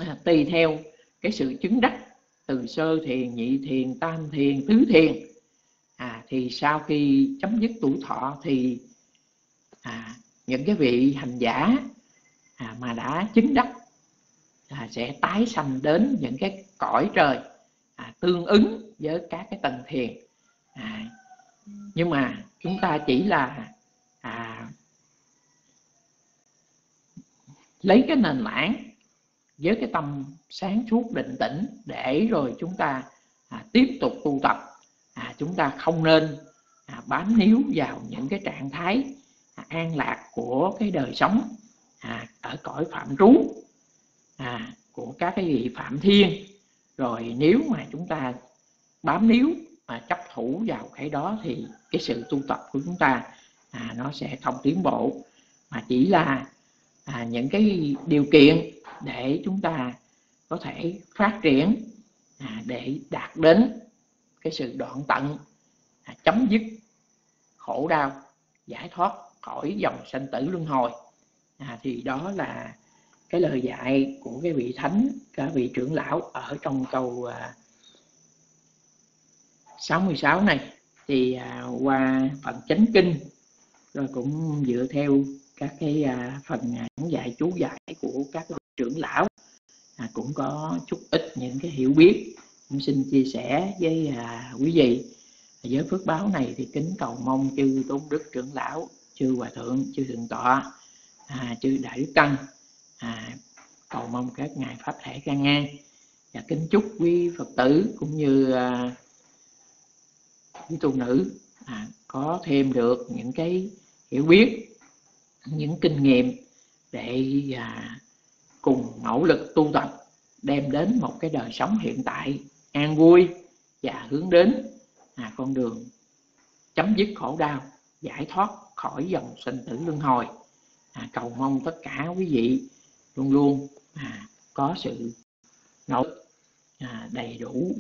à, tùy theo cái sự chứng đắc từ sơ thiền nhị thiền tam thiền tứ thiền à, thì sau khi chấm dứt tuổi thọ thì à, những cái vị hành giả à, mà đã chứng đắc à, sẽ tái sanh đến những cái cõi trời à, tương ứng với các cái tầng thiền. À, nhưng mà chúng ta chỉ là à, lấy cái nền tảng với cái tâm sáng suốt định tĩnh để rồi chúng ta à, tiếp tục tu tập. À, chúng ta không nên à, bám níu vào những cái trạng thái à, an lạc của cái đời sống à, ở cõi phạm trú à, của các cái vị phạm thiên. Rồi nếu mà chúng ta bám níu mà chấp thủ vào cái đó thì cái sự tu tập của chúng ta à, nó sẽ không tiến bộ. Mà chỉ là à, những cái điều kiện để chúng ta có thể phát triển à, để đạt đến cái sự đoạn tận à, chấm dứt khổ đau giải thoát khỏi dòng sanh tử luân hồi. À, thì đó là cái lời dạy của cái vị thánh các vị trưởng lão ở trong câu à, 66 này. Thì à, qua phần chánh kinh rồi cũng dựa theo các cái à, phần giảng dạy chú giải của các vị trưởng lão à, cũng có chút ít những cái hiểu biết. Cũng xin chia sẻ với quý vị. Với phước báo này thì kính cầu mong chư tôn đức trưởng lão chư hòa thượng chư thượng tọa à, chư đại đức tăng à, cầu mong các ngài pháp thể can ngang và kính chúc quý phật tử cũng như à, quý tu nữ à, có thêm được những cái hiểu biết những kinh nghiệm để à, cùng nỗ lực tu tập đem đến một cái đời sống hiện tại an vui và hướng đến à, con đường chấm dứt khổ đau giải thoát khỏi dòng sinh tử luân hồi. À, cầu mong tất cả quý vị luôn luôn à, có sự nỗ lực à, đầy đủ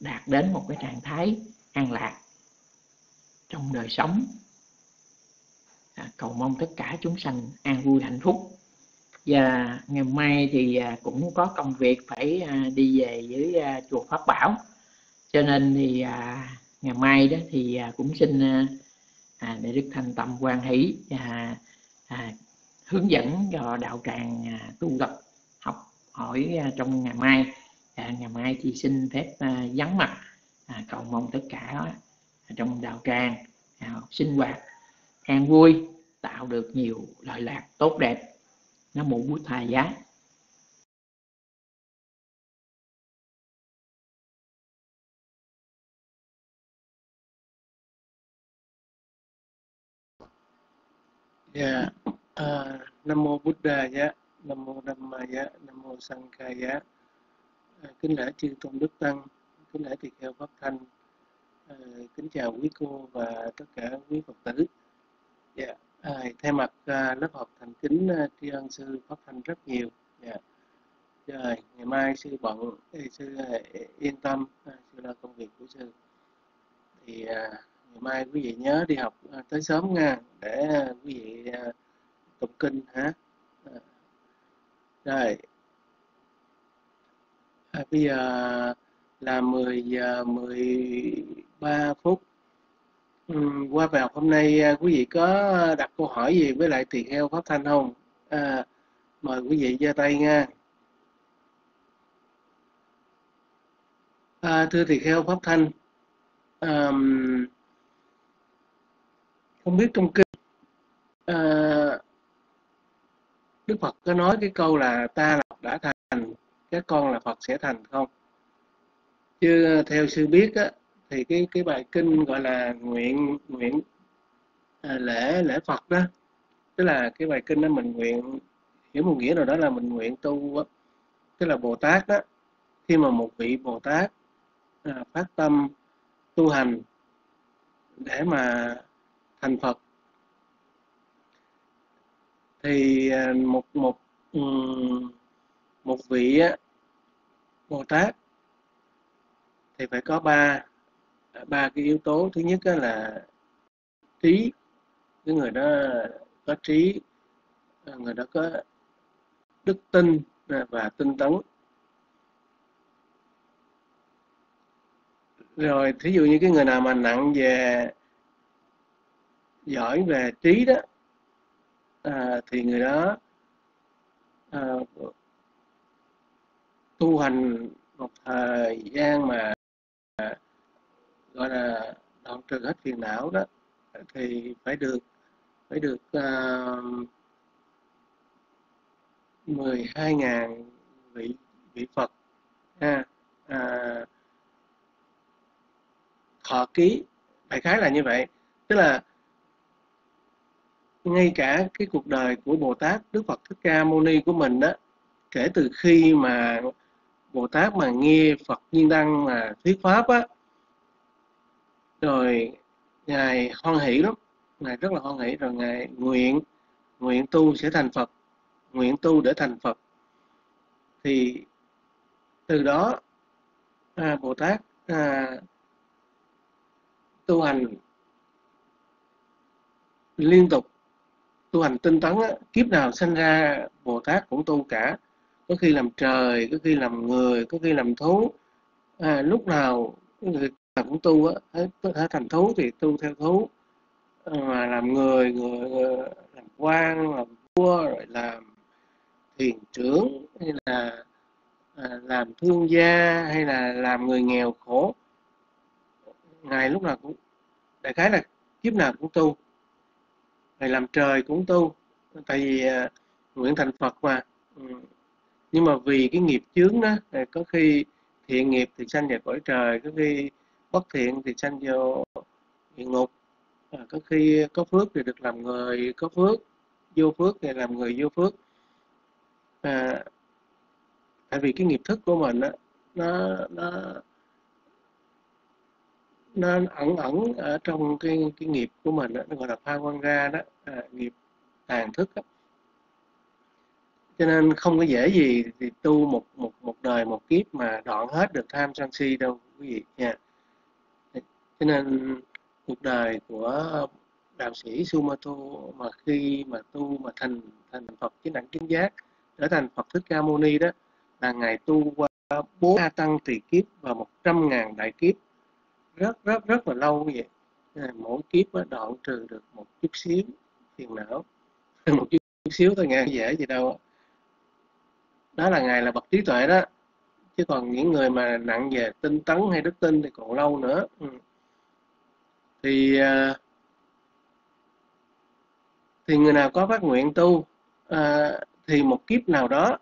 đạt đến một cái trạng thái an lạc trong đời sống. À, cầu mong tất cả chúng sanh an vui hạnh phúc. Và ngày mai thì à, cũng có công việc phải à, đi về với à, chùa Pháp Bảo. Cho nên thì à, ngày mai đó thì à, cũng xin à, để Đức Thanh Tâm quan hỷ hướng dẫn cho đạo tràng à, tu tập, học hỏi à, trong ngày mai. À, ngày mai chị xin phép vắng mặt cầu mong tất cả trong đạo tràng sinh hoạt, an vui, tạo được nhiều lợi lạc tốt đẹp. Nó mũ bút thầy giá. Yeah à, Nam Mô Buddha giá, Nam Mô Dhamma giá, Nam Mô Sangha giá. À, ờ, kính lễ chư tôn đức tăng, kính lễ tỳ kheo pháp thanh, à, kính chào quý cô và tất cả quý Phật tử. Dạ, À, thay mặt à, lớp học thành kính à, tri ân sư Pháp Thanh rất nhiều. Dạ. Rồi, ngày mai sư bận, sư à, yên tâm, à, sư lo công việc của sư. Thì à, ngày mai quý vị nhớ đi học à, tới sớm nha, để à, quý vị à, tụng kinh hả. À. Rồi, à, bây giờ là 10 giờ 13 phút qua bài học hôm nay à, quý vị có đặt câu hỏi gì với lại tiền kheo pháp thanh không? À, mời quý vị giơ tay nha. À, thưa tỳ kheo pháp thanh, à, không biết trong kinh à, Đức Phật có nói cái câu là ta là đã thành, các con là Phật sẽ thành không? Chứ theo sư biết á, thì cái cái bài kinh gọi là nguyện nguyện à, lễ lễ Phật đó tức là cái bài kinh đó mình nguyện hiểu một nghĩa nào đó là mình nguyện tu tức là Bồ Tát đó khi mà một vị Bồ Tát à, phát tâm tu hành để mà thành Phật thì à, một một một vị Bồ Tát, thì phải có ba ba cái yếu tố. Thứ nhất là trí, cái người đó có trí, người đó có đức tin và tinh tấn. Rồi, thí dụ như cái người nào mà nặng về giỏi về trí đó à, thì người đó à, tu hành một thời gian mà à, gọi là đoạn trừ hết phiền não đó thì phải được phải được à, 12.000 vị vị Phật ha à, thọ ký. Đại khái là như vậy. Tức là ngay cả cái cuộc đời của Bồ Tát Đức Phật Thích Ca Mâu Ni của mình đó kể từ khi mà Bồ Tát mà nghe Phật Nhiên Đăng mà thuyết pháp á rồi ngài hoan hỷ lắm ngài rất là hoan hỷ rồi ngài nguyện nguyện tu sẽ thành phật nguyện tu để thành phật. Thì từ đó à, bồ tát à, tu hành liên tục tu hành tinh tấn á, kiếp nào sinh ra bồ tát cũng tu cả. Có khi làm trời có khi làm người có khi làm thú. À, lúc nào người cũng tu á thể thành thú thì tu theo thú. À, mà làm người người, người làm quan làm vua rồi làm thiền trưởng hay là à, làm thương gia hay là làm người nghèo khổ. Ngài lúc nào cũng đại khái là kiếp nào cũng tu ngài làm trời cũng tu. Tại vì à, nguyện thành phật mà. Ừ. nhưng mà vì cái nghiệp chướng đó à, có khi thiện nghiệp thì sanh về cõi trời có khi bất thiện thì sanh vô địa ngục. À, có khi có phước thì được làm người có phước vô phước thì làm người vô phước. À, tại vì cái nghiệp thức của mình á nó nó nó ẩn ẩn ở trong cái cái nghiệp của mình đó, nó gọi là pha quan ra đó à, nghiệp tàn thức đó. cho nên không có dễ gì thì tu một một một đời một kiếp mà đoạn hết được tham sân si đâu quý vị nha cho nên cuộc đời của đạo sĩ Sumato mà khi mà tu mà thành thành Phật chính đẳng chính giác trở thành Phật Thích Ca Mâu Ni đó là ngài tu qua bốn a tăng tỳ kiếp và một trăm ngàn đại kiếp rất rất rất là lâu vậy. Mỗi kiếp đó, đoạn trừ được một chút xíu phiền não một chút xíu thôi nghe dễ gì đâu đó là ngài là bậc trí tuệ đó. Chứ còn những người mà nặng về tinh tấn hay đức tin thì còn lâu nữa. Ừ. thì à, thì người nào có phát nguyện tu à, thì một kiếp nào đó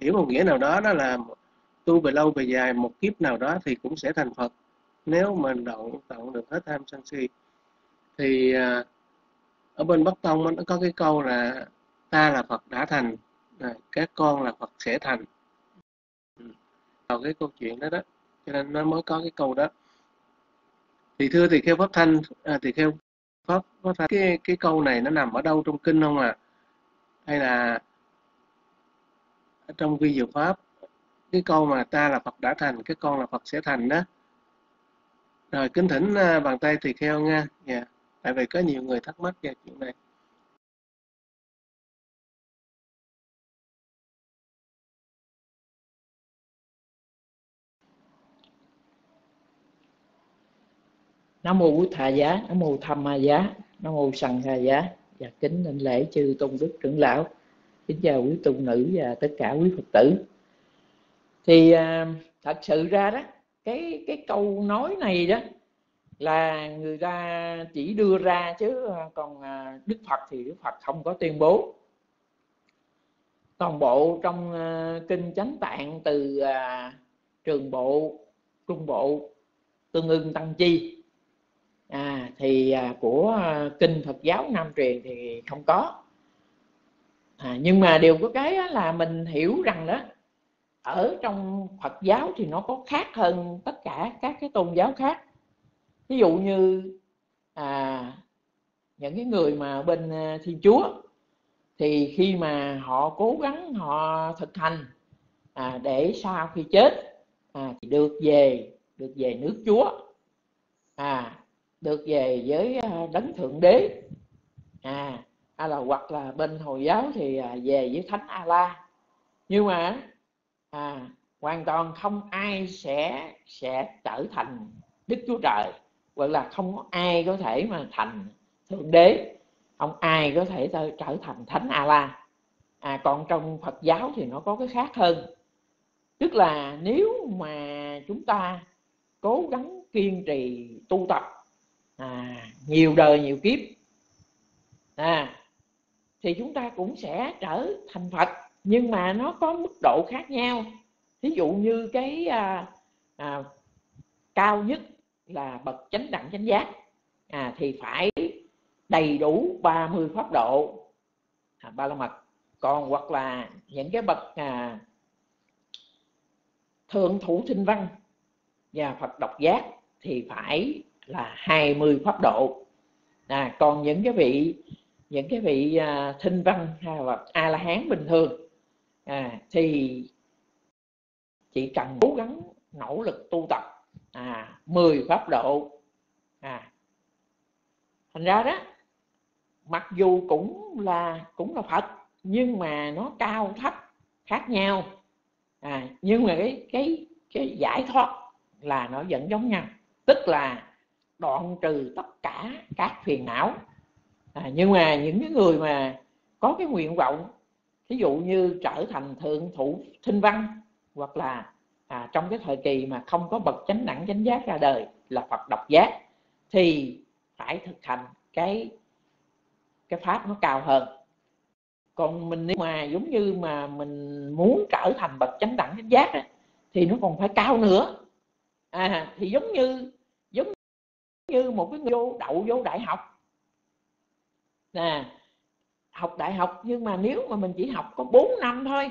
hiểu một nghĩa nào đó đó là tu về lâu về dài một kiếp nào đó thì cũng sẽ thành Phật nếu mình đoạn tận được hết tham sân si thì à, ở bên Bắc Tông nó có cái câu là ta là Phật đã thành à, các con là Phật sẽ thành. Ừ. Vào cái câu chuyện đó đó cho nên nó mới có cái câu đó. Thì thưa thì kheo pháp thanh à, thì kheo pháp pháp thanh cái cái câu này nó nằm ở đâu trong kinh không à hay là trong vi diệu pháp? Cái câu mà ta là Phật đã thành cái con là Phật sẽ thành đó rồi kính thỉnh à, bàn tay thì kheo nha. Dạ yeah. tại vì có nhiều người thắc mắc về chuyện này. Nam mô bút thà giá nam mô tham ma giá nam mô sằng thà giá và kính lên lễ chư tôn đức trưởng lão. Kính chào quý tu nữ và tất cả quý phật tử. Thì à, thật sự ra đó cái cái câu nói này đó là người ta chỉ đưa ra chứ ờ, còn ờ, đức phật thì đức phật không có tuyên bố. Toàn bộ trong ờ, kinh chánh tạng từ trường bộ trung bộ tương ưng tăng chi à, thì của kinh Phật giáo Nam truyền thì không có. À, nhưng mà điều có cái là mình hiểu rằng đó ở trong Phật giáo thì nó có khác hơn tất cả các cái tôn giáo khác. Ví dụ như à, những cái người mà bên à, Thiên Chúa thì khi mà họ cố gắng họ thực hành à, để sau khi chết à, thì được về được về nước Chúa à được về với à, đấng thượng đế. À hay là hoặc là bên hồi giáo thì à, về với thánh a la. Nhưng mà à, hoàn toàn không ai sẽ sẽ trở thành đức chúa trời. Hoặc là không có ai có thể mà thành thượng đế. Không ai có thể trở thành thánh a la à còn trong phật giáo thì nó có cái khác hơn. Tức là nếu mà chúng ta cố gắng kiên trì tu tập à, nhiều đời nhiều kiếp à, thì chúng ta cũng sẽ trở thành Phật nhưng mà nó có mức độ khác nhau. Ví dụ như cái à, à, cao nhất là bậc chánh đẳng chánh giác à, thì phải đầy đủ 30 pháp độ. À, ba la mật. Còn hoặc là những cái bậc à, thượng thủ sinh văn và Phật độc giác thì phải là 20 pháp độ. À, còn những cái vị những cái vị à, thinh văn hay là a la hán bình thường à, thì chỉ cần cố gắng nỗ lực tu tập à 10 pháp độ à. Thành ra đó mặc dù cũng là cũng là phật nhưng mà nó cao thấp khác nhau. À nhưng mà cái cái cái giải thoát là nó vẫn giống nhau. Tức là đoạn trừ tất cả các phiền não. À, nhưng mà những cái người mà có cái nguyện vọng ví dụ như trở thành thượng thủ thinh văn hoặc là à, trong cái thời kỳ mà không có bậc chánh đẳng chánh giác ra đời là Phật độc giác thì phải thực hành cái cái pháp nó cao hơn. Còn mình nếu mà giống như mà mình muốn trở thành bậc chánh đẳng chánh giác á, thì nó còn phải cao nữa. À thì giống như giống như một cái người vô đậu vô đại học. Nè học đại học nhưng mà nếu mà mình chỉ học có 4 năm thôi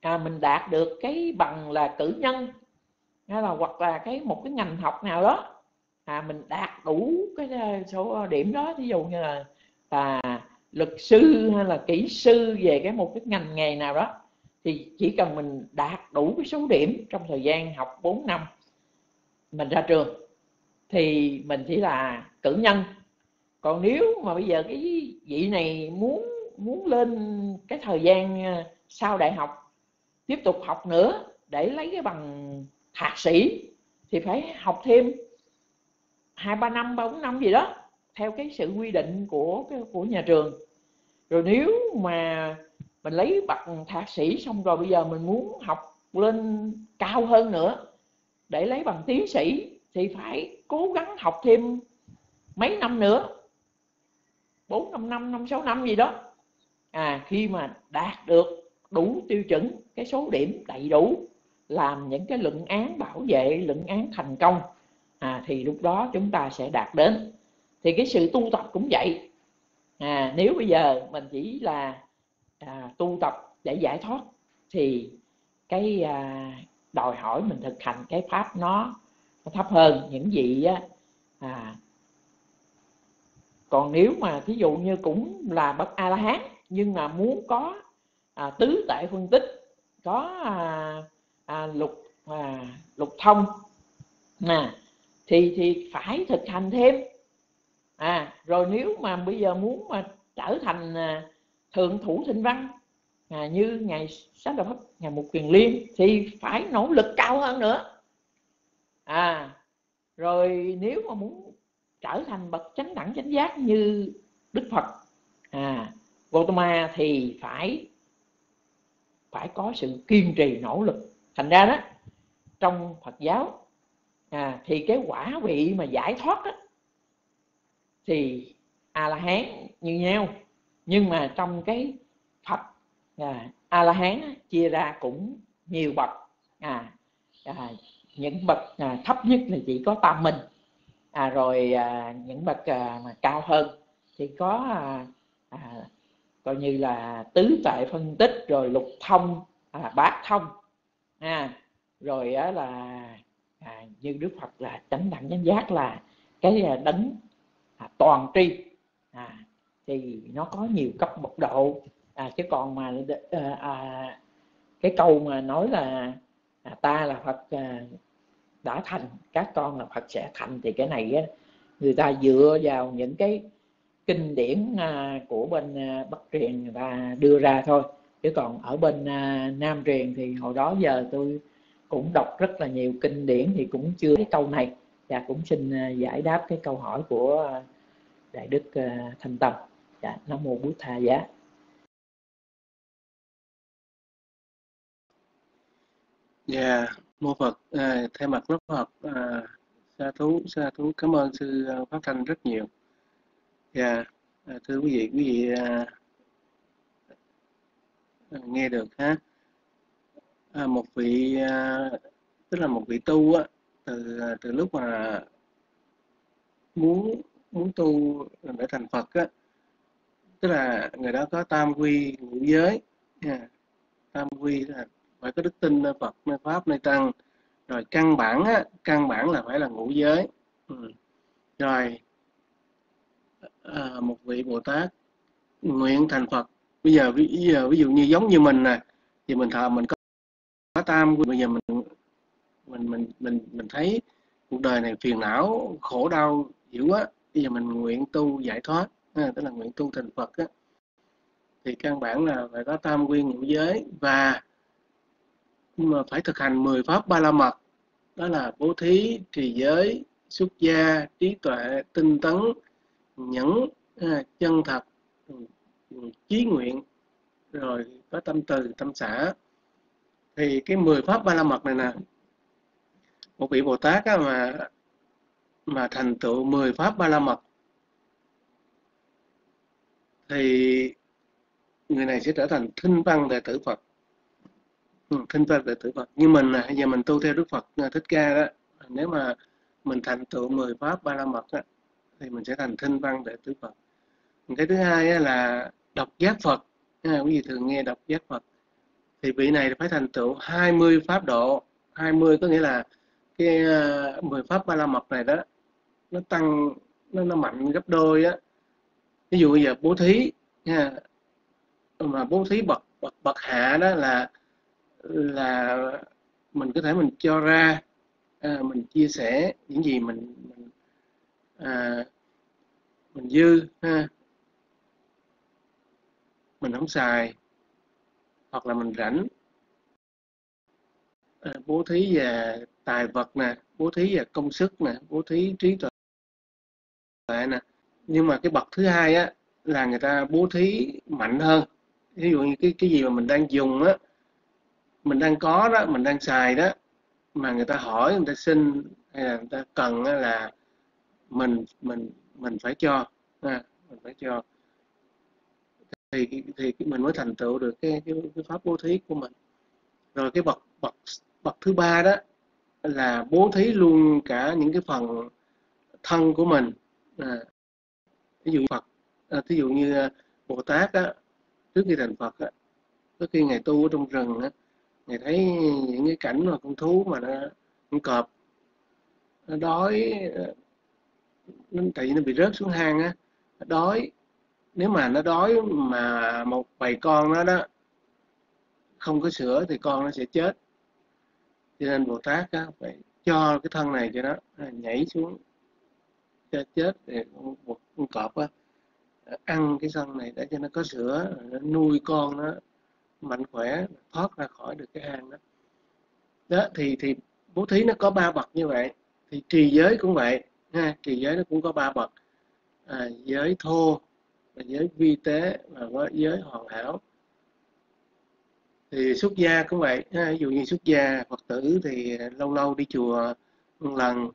à, mình đạt được cái bằng là cử nhân hay là hoặc là cái một cái ngành học nào đó à, mình đạt đủ cái à, số điểm đó ví dụ như là là luật sư hay là kỹ sư về cái một cái ngành nghề nào đó thì chỉ cần mình đạt đủ cái số điểm trong thời gian học 4 năm mình ra trường thì mình chỉ là cử nhân còn nếu mà bây giờ cái vị này muốn muốn lên cái thời gian à, sau đại học tiếp tục học nữa để lấy cái bằng thạc sĩ thì phải học thêm hai, ba năm, ba, bốn năm gì đó theo cái sự quy định của của nhà trường. Rồi nếu mà mình lấy bằng thạc sĩ xong rồi bây giờ mình muốn học lên cao hơn nữa để lấy bằng tiến sĩ thì phải cố gắng học thêm mấy năm nữa bốn năm năm năm sáu năm gì đó. À khi mà đạt được đủ tiêu chuẩn cái số điểm đầy đủ làm những cái luận án bảo vệ luận án thành công à, thì lúc đó chúng ta sẽ đạt đến. Thì cái sự tu tập cũng vậy. À, nếu bây giờ mình chỉ là à, tu tập để giải thoát thì cái à, đòi hỏi mình thực hành cái pháp nó, nó thấp hơn. Những gì á à, còn nếu mà thí dụ như cũng là bậc a la hán nhưng mà muốn có à, tứ tại phân tích có à, à, lục à, lục thông à, thì thì phải thực hành thêm. À rồi nếu mà bây giờ muốn mà trở thành à, thượng thủ thịnh văn à, như ngày sách đạo pháp ngày một quyền liên thì phải nỗ lực cao hơn nữa. À rồi nếu mà muốn trở thành bậc chánh đẳng chánh giác như đức phật. À Gautama thì phải phải có sự kiên trì nỗ lực. Thành ra đó trong Phật giáo à, thì cái quả vị mà giải thoát đó, thì a la hán như nhau. Nhưng mà trong cái Phật à, a la hán chia ra cũng nhiều bậc. À, à những bậc à, thấp nhất là chỉ có tam minh à, rồi à, những bậc à, mà cao hơn thì có à, à, coi như là tứ tại phân tích rồi lục thông à, bát thông à, rồi á, là à, như đức phật là chánh đẳng chánh giác là cái à, đấng à, toàn tri à, thì nó có nhiều cấp bậc độ. À, chứ còn mà à, à, cái câu mà nói là à, ta là phật à, đã thành các con là phật sẽ thành. Thì cái này á, người ta dựa vào những cái kinh điển à, của bên à, bắc truyền người ta đưa ra thôi. Chứ còn ở bên à, nam truyền thì hồi đó giờ tôi cũng đọc rất là nhiều kinh điển thì cũng chưa cái câu này. Và cũng xin giải đáp cái câu hỏi của đại đức thanh tâm. Dạ nam mô bút tha giá. Dạ. yeah, mô phật à, thay mặt lớp học à, sa thú sa thú cảm ơn sư phát thanh rất nhiều dạ yeah, thưa quý vị quý vị à, nghe được ha à, một vị à, tức là một vị tu á từ à, từ lúc mà muốn muốn tu để thành Phật á tức là người đó có tam quy ngũ giới yeah. tam quy là phải có đức tin nơi Phật nơi pháp nơi tăng rồi căn bản á căn bản là phải là ngũ giới. Ừ. rồi à, một vị Bồ Tát nguyện thành Phật. Bây giờ bây giờ ví dụ như giống như mình nè thì mình thờ mình có, có tam bây giờ mình mình mình mình mình thấy cuộc đời này phiền não khổ đau dữ quá. Bây giờ mình nguyện tu giải thoát à, tức là nguyện tu thành Phật á. Thì căn bản là phải có tam quy ngũ giới. Và mà phải thực hành 10 pháp ba la mật. Đó là bố thí trì giới xuất gia trí tuệ tinh tấn nhẫn à, chân thật chí nguyện rồi có tâm từ tâm xã thì cái 10 pháp ba la mật này nè một vị bồ tát á, mà mà thành tựu 10 pháp ba la mật thì người này sẽ trở thành thinh văn đệ tử phật ừ, thinh văn đệ tự phật như mình là giờ mình tu theo đức phật à, thích ca đó nếu mà mình thành tựu 10 pháp ba la mật đó, thì mình sẽ thành thinh văn đệ tử phật. Cái thứ hai là đọc giác Phật. À, quý vị thường nghe đọc giác Phật. Thì vị này phải thành tựu 20 pháp độ. 20 có nghĩa là cái à, 10 pháp ba la mật này đó nó tăng nó, nó mạnh gấp đôi á. Ví dụ bây giờ bố thí nha mà bố thí bậc bậc bậc hạ đó là là mình có thể mình cho ra à, mình chia sẻ những gì mình mình à, mình dư ha. Mình không xài hoặc là mình rảnh. À, bố thí về tài vật nè bố thí về công sức nè bố thí trí tuệ nè. Nhưng mà cái bậc thứ hai á là người ta bố thí mạnh hơn. Ví dụ như cái cái gì mà mình đang dùng á mình đang có đó mình đang xài đó mà người ta hỏi người ta xin hay là người ta cần là mình mình mình phải cho à, mình phải cho. Thì thì mình mới thành tựu được cái, cái, cái pháp bố thí của mình. Rồi cái bậc bậc bậc thứ ba đó là bố thí luôn cả những cái phần thân của mình. À, ví dụ Phật à, ví dụ như à, Bồ Tát á, trước khi thành Phật á, có khi ngày tu ở trong rừng á, ngày thấy những cái cảnh mà con thú mà nó con cọp nó đói nó tại vì nó bị rớt xuống hang á nó đói. Nếu mà nó đói mà một bầy con nó đó không có sữa thì con nó sẽ chết. Cho nên Bồ Tát á, phải cho cái thân này cho nó nhảy xuống cho chết thì một con cọp á, ăn cái sân này để cho nó có sữa nó nuôi con nó mạnh khỏe thoát ra khỏi được cái hang đó. Đó thì thì bố thí nó có ba bậc như vậy. Thì trì giới cũng vậy ha trì giới nó cũng có ba bậc. À, giới thô và giới vi tế và giới hoàn hảo. Thì xuất gia cũng vậy ha, ví dụ như xuất gia phật tử thì lâu lâu đi chùa một lần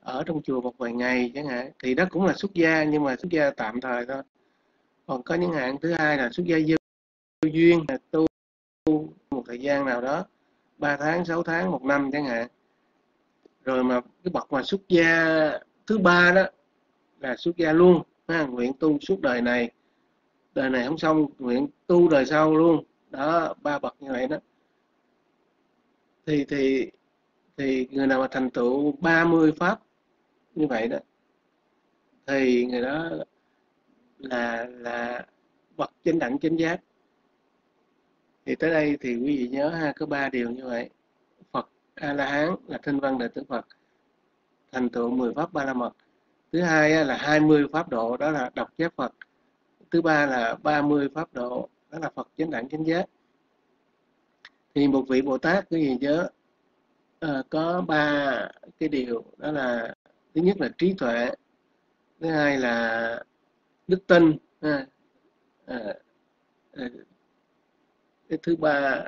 ở trong chùa một vài ngày chẳng hạn. Thì đó cũng là xuất gia nhưng mà xuất gia tạm thời thôi. Còn có những hạng thứ hai là xuất gia dư duyên là tu một thời gian nào đó 3 tháng 6 tháng một năm chẳng hạn. Rồi mà cái bậc mà xuất gia thứ ba đó là xuất gia luôn ha, nguyện tu suốt đời này. Đời này không xong nguyện tu đời sau luôn. Đó ba bậc như vậy đó. Thì thì thì người nào mà thành tựu 30 pháp như vậy đó thì người đó là là bậc chánh đẳng chánh giác thì tới đây thì quý vị nhớ ha có ba điều như vậy. Phật A La Hán là thanh văn đệ tử Phật thành tựu 10 pháp ba la mật thứ hai là 20 pháp độ đó là độc giác Phật. Thứ ba là 30 pháp độ đó là Phật chánh đẳng chánh giác. Thì một vị Bồ Tát quý vị nhớ à, có ba cái điều đó là thứ nhất là trí tuệ thứ hai là đức tin à, à, cái thứ ba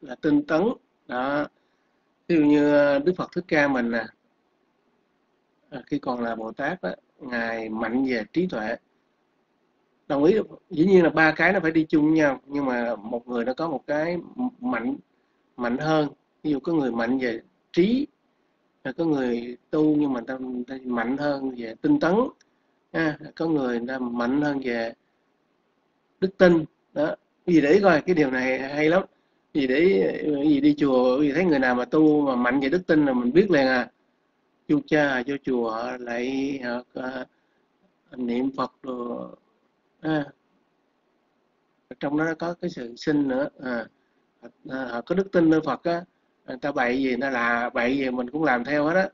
là tinh tấn. Đó. Ví dụ như ờ, đức phật thích ca mình nè. À, khi còn là bồ tát đó, ngài mạnh về trí tuệ. Đồng ý dĩ nhiên là ba cái nó phải đi chung nhau nhưng mà một người nó có một cái mạnh mạnh hơn. Ví dụ có người mạnh về trí là có người tu nhưng mà ta, ta mạnh hơn về tinh tấn ha. có người ta mạnh hơn về đức tin đó gì đấy coi cái điều này hay lắm. Gì đấy gì đi chùa vì thấy người nào mà tu mà mạnh về đức tin là mình biết liền à. Chú cha cho chùa lại uh, niệm phật rồi à. trong đó có cái sự sinh nữa à, à, có đức tin nơi phật á người ta bậy gì nó là bậy gì mình cũng làm theo hết á.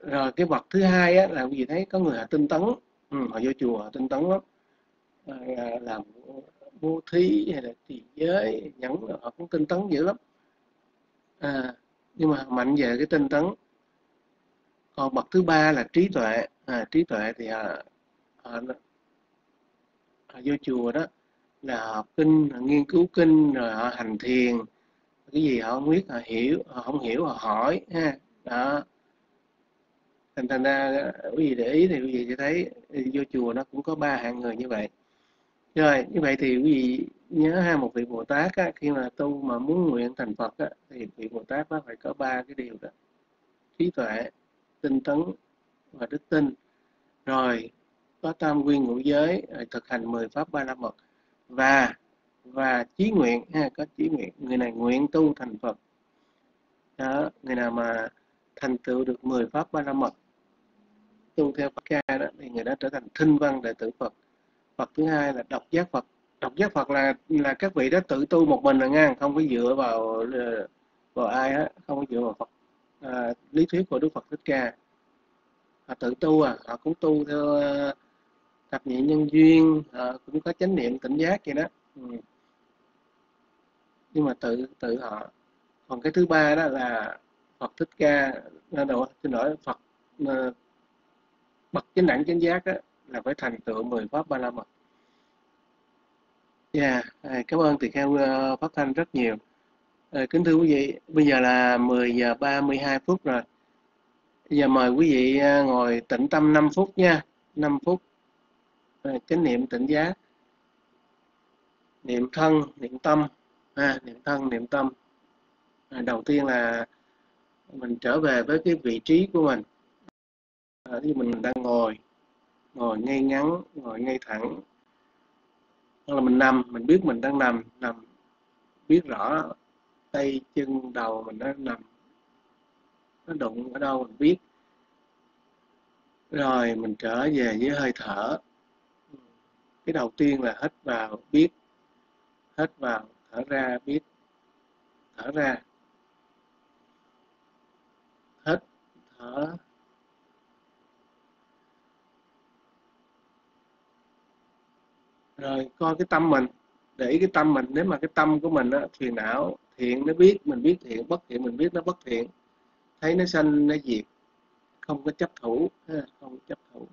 Rồi cái bậc thứ hai á là gì thấy có người họ tinh tấn. Ừ, họ vô chùa họ tinh tấn lắm. À, làm vô thí hay là trì giới nhẫn họ cũng tinh tấn dữ lắm. À, nhưng mà mạnh về cái tinh tấn. Còn bậc thứ ba là trí tuệ. À, trí tuệ thì họ, họ, họ vô chùa đó là học kinh họ nghiên cứu kinh rồi họ hành thiền. Cái gì họ không biết họ hiểu họ không hiểu họ hỏi ha đó. Thành thành ra quý vị để ý thì quý vị sẽ thấy vô chùa nó cũng có ba hạng người như vậy rồi như vậy thì quý vị nhớ ha một vị bồ tát á, khi mà tu mà muốn nguyện thành phật á, thì vị bồ tát nó phải có ba cái điều đó. Trí tuệ tinh tấn và đức tin. Rồi có tam nguyên ngũ giới rồi thực hành 10 pháp ba la mật. Và và chí nguyện ha, có chí nguyện. Người này nguyện tu thành Phật. Đó người nào mà thành tựu được 10 pháp ba la mật tu theo Phật ca đó thì người đó trở thành thinh văn đệ tử Phật. Phật thứ hai là độc giác Phật. Độc giác Phật là là các vị đó tự tu một mình là ngang không có dựa vào ờ, vào ai hết không có dựa vào Phật. À, lý thuyết của Đức Phật Thích Ca. Họ tự tu à họ cũng tu theo ờ, uh, thập nhị nhân duyên họ cũng có chánh niệm tỉnh giác vậy đó. Ừ. nhưng mà tự tự họ còn cái thứ ba đó là Phật Thích Ca. Đâu xin lỗi Phật bậc chánh đẳng chánh giác đó, là phải thành tựu 10 pháp ba la mật Dạ, yeah, cảm ơn tỳ kheo ờ, uh, phát thanh rất nhiều. À, kính thưa quý vị, bây giờ là 10 giờ 32 phút rồi. Bây giờ mời quý vị uh, ngồi tĩnh tâm 5 phút nha, 5 phút. À, chánh niệm tỉnh giác. Niệm thân, niệm tâm, à, niệm thân, niệm tâm. À, đầu tiên là mình trở về với cái vị trí của mình. À, thì mình đang ngồi, ngồi ngay ngắn, ngồi ngay thẳng, hoặc là mình nằm mình biết mình đang nằm nằm. Biết rõ tay chân đầu mình đang nằm. Nó đụng ở đâu mình biết. Rồi mình trở về với hơi thở. Cái đầu tiên là hít vào biết. Hít vào thở ra biết. Thở ra. Hít thở. Rồi coi cái tâm mình. Để cái tâm mình nếu mà cái tâm của mình á, thì não thiện nó biết mình biết thiện bất thiện mình biết nó bất thiện. Thấy nó sanh nó diệt. Không có chấp thủ không chấp thủ.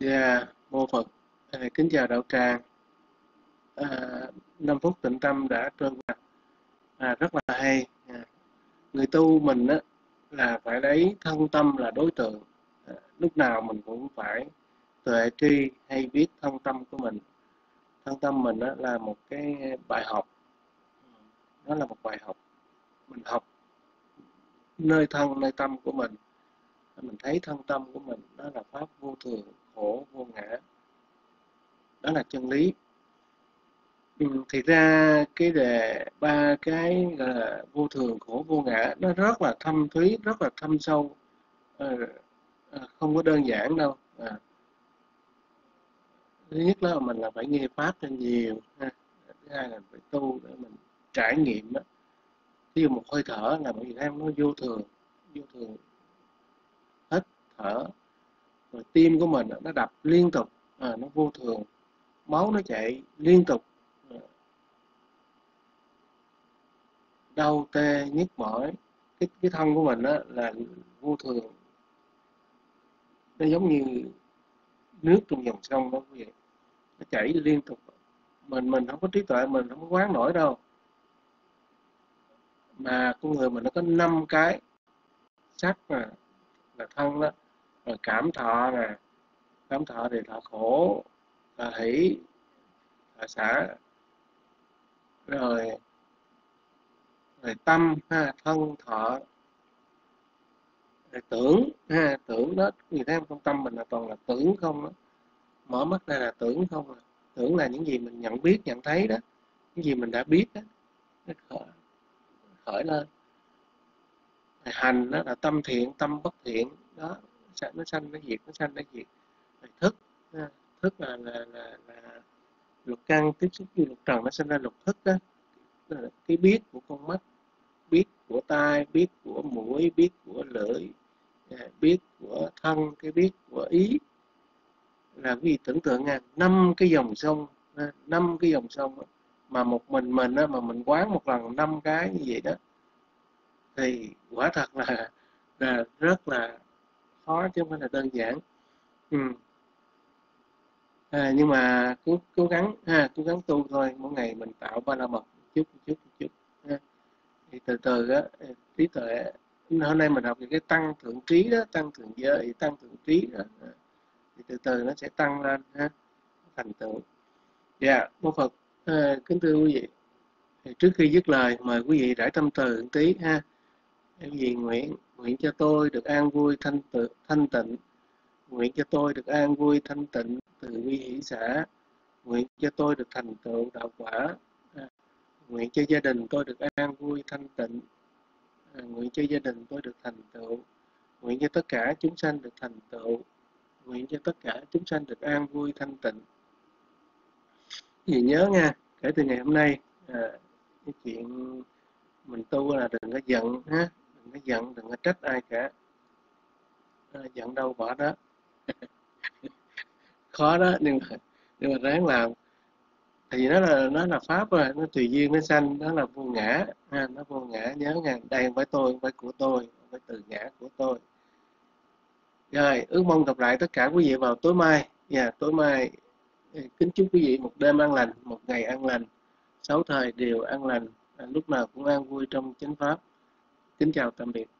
Dạ, mô Phật. À, kính chào đạo tràng. À, 5 phút tịnh tâm đã trôi qua. À, rất là hay. À, người tu mình á, là phải lấy thân tâm là đối tượng. À, lúc nào mình cũng phải tuệ tri hay biết thân tâm của mình. Thân tâm mình á, là một cái bài học. Nó là một bài học. Mình học nơi thân, nơi tâm của mình. Mình thấy thân tâm của mình, đó là Pháp vô thường, khổ, vô ngã. Đó là chân lý. Ừ, thì ra cái đề ba cái gọi là vô thường khổ vô ngã nó rất là thâm thúy rất là thâm sâu à, không có đơn giản đâu à. thứ nhất là mình là phải nghe pháp cho nhiều ha. thứ hai là phải tu để mình trải nghiệm đó ví dụ một hơi thở là bởi vì em nó vô thường vô thường thở. Rồi tim của mình nó đập liên tục à, nó vô thường. Máu nó chạy liên tục. À. Đau tê nhức mỏi. Cái cái thân của mình đó là vô thường. Nó giống như nước trong dòng sông đó quý vị. Nó chảy liên tục. Mình mình không có trí tuệ mình không có quán nổi đâu. Mà con người mình nó có năm cái. Sắc nè là thân đó rồi cảm thọ nè. Cảm thọ thì thọ khổ là hỷ là xả. Rồi rồi tâm ha thân thọ. Rồi tưởng ha tưởng đó vì thế trong tâm mình là toàn là tưởng không đó. mở mắt ra là tưởng không à. tưởng là những gì mình nhận biết nhận thấy đó. Những gì mình đã biết đó nó khởi, khởi lên. Rồi hành đó là tâm thiện tâm bất thiện đó nó sanh nó diệt nó sanh nó diệt rồi thức thức là là, là, là lục căn tiếp xúc với lục trần nó sinh ra lục thức đó cái biết của con mắt biết của tai biết của mũi biết của lưỡi à, biết của thân cái biết của ý. Là vì tưởng tượng nha năm cái dòng sông năm cái dòng sông mà một mình mình mà mình quán một lần năm cái như vậy đó thì quả thật là là rất là khó chứ không phải là đơn giản. Ừ. à, nhưng mà cố cố gắng ha cố gắng tu thôi. Mỗi ngày mình tạo ba la mật chút chút chút ha. Thì từ từ á trí tuệ hôm nay mình học về cái tăng thượng trí đó tăng thượng giới tăng thượng trí đó thì từ từ nó sẽ tăng lên ha thành tựu. Dạ yeah, mô phật à, kính thưa quý vị. Thì trước khi dứt lời mời quý vị rải tâm từ một tí ha. Em gì nguyện nguyện cho tôi được an vui thanh tự thanh tịnh. Nguyện cho tôi được an vui thanh tịnh từ bi hỷ xã. Nguyện cho tôi được thành tựu đạo quả. À, nguyện cho gia đình tôi được an vui thanh tịnh. À, nguyện cho gia đình tôi được thành tựu. Nguyện cho tất cả chúng sanh được thành tựu. Nguyện cho tất cả chúng sanh được an vui thanh tịnh. Vì nhớ nha kể từ ngày hôm nay à, cái chuyện mình tu là đừng có giận ha đừng có giận đừng có trách ai cả. À, giận đâu bỏ đó. Khó đó nhưng mà nhưng mà ráng làm. Thì nó là nó là pháp rồi nó tùy duyên nó sanh nó là vô ngã. Ha, nó vô ngã nhớ rằng đây không phải tôi không phải của tôi không phải từ ngã của tôi. Rồi ước mong gặp lại tất cả quý vị vào tối mai. Nhà yeah, tối mai ừ, kính chúc quý vị một đêm an lành một ngày an lành sáu thời đều an lành. À, lúc nào cũng an vui trong chánh pháp kính chào tạm biệt.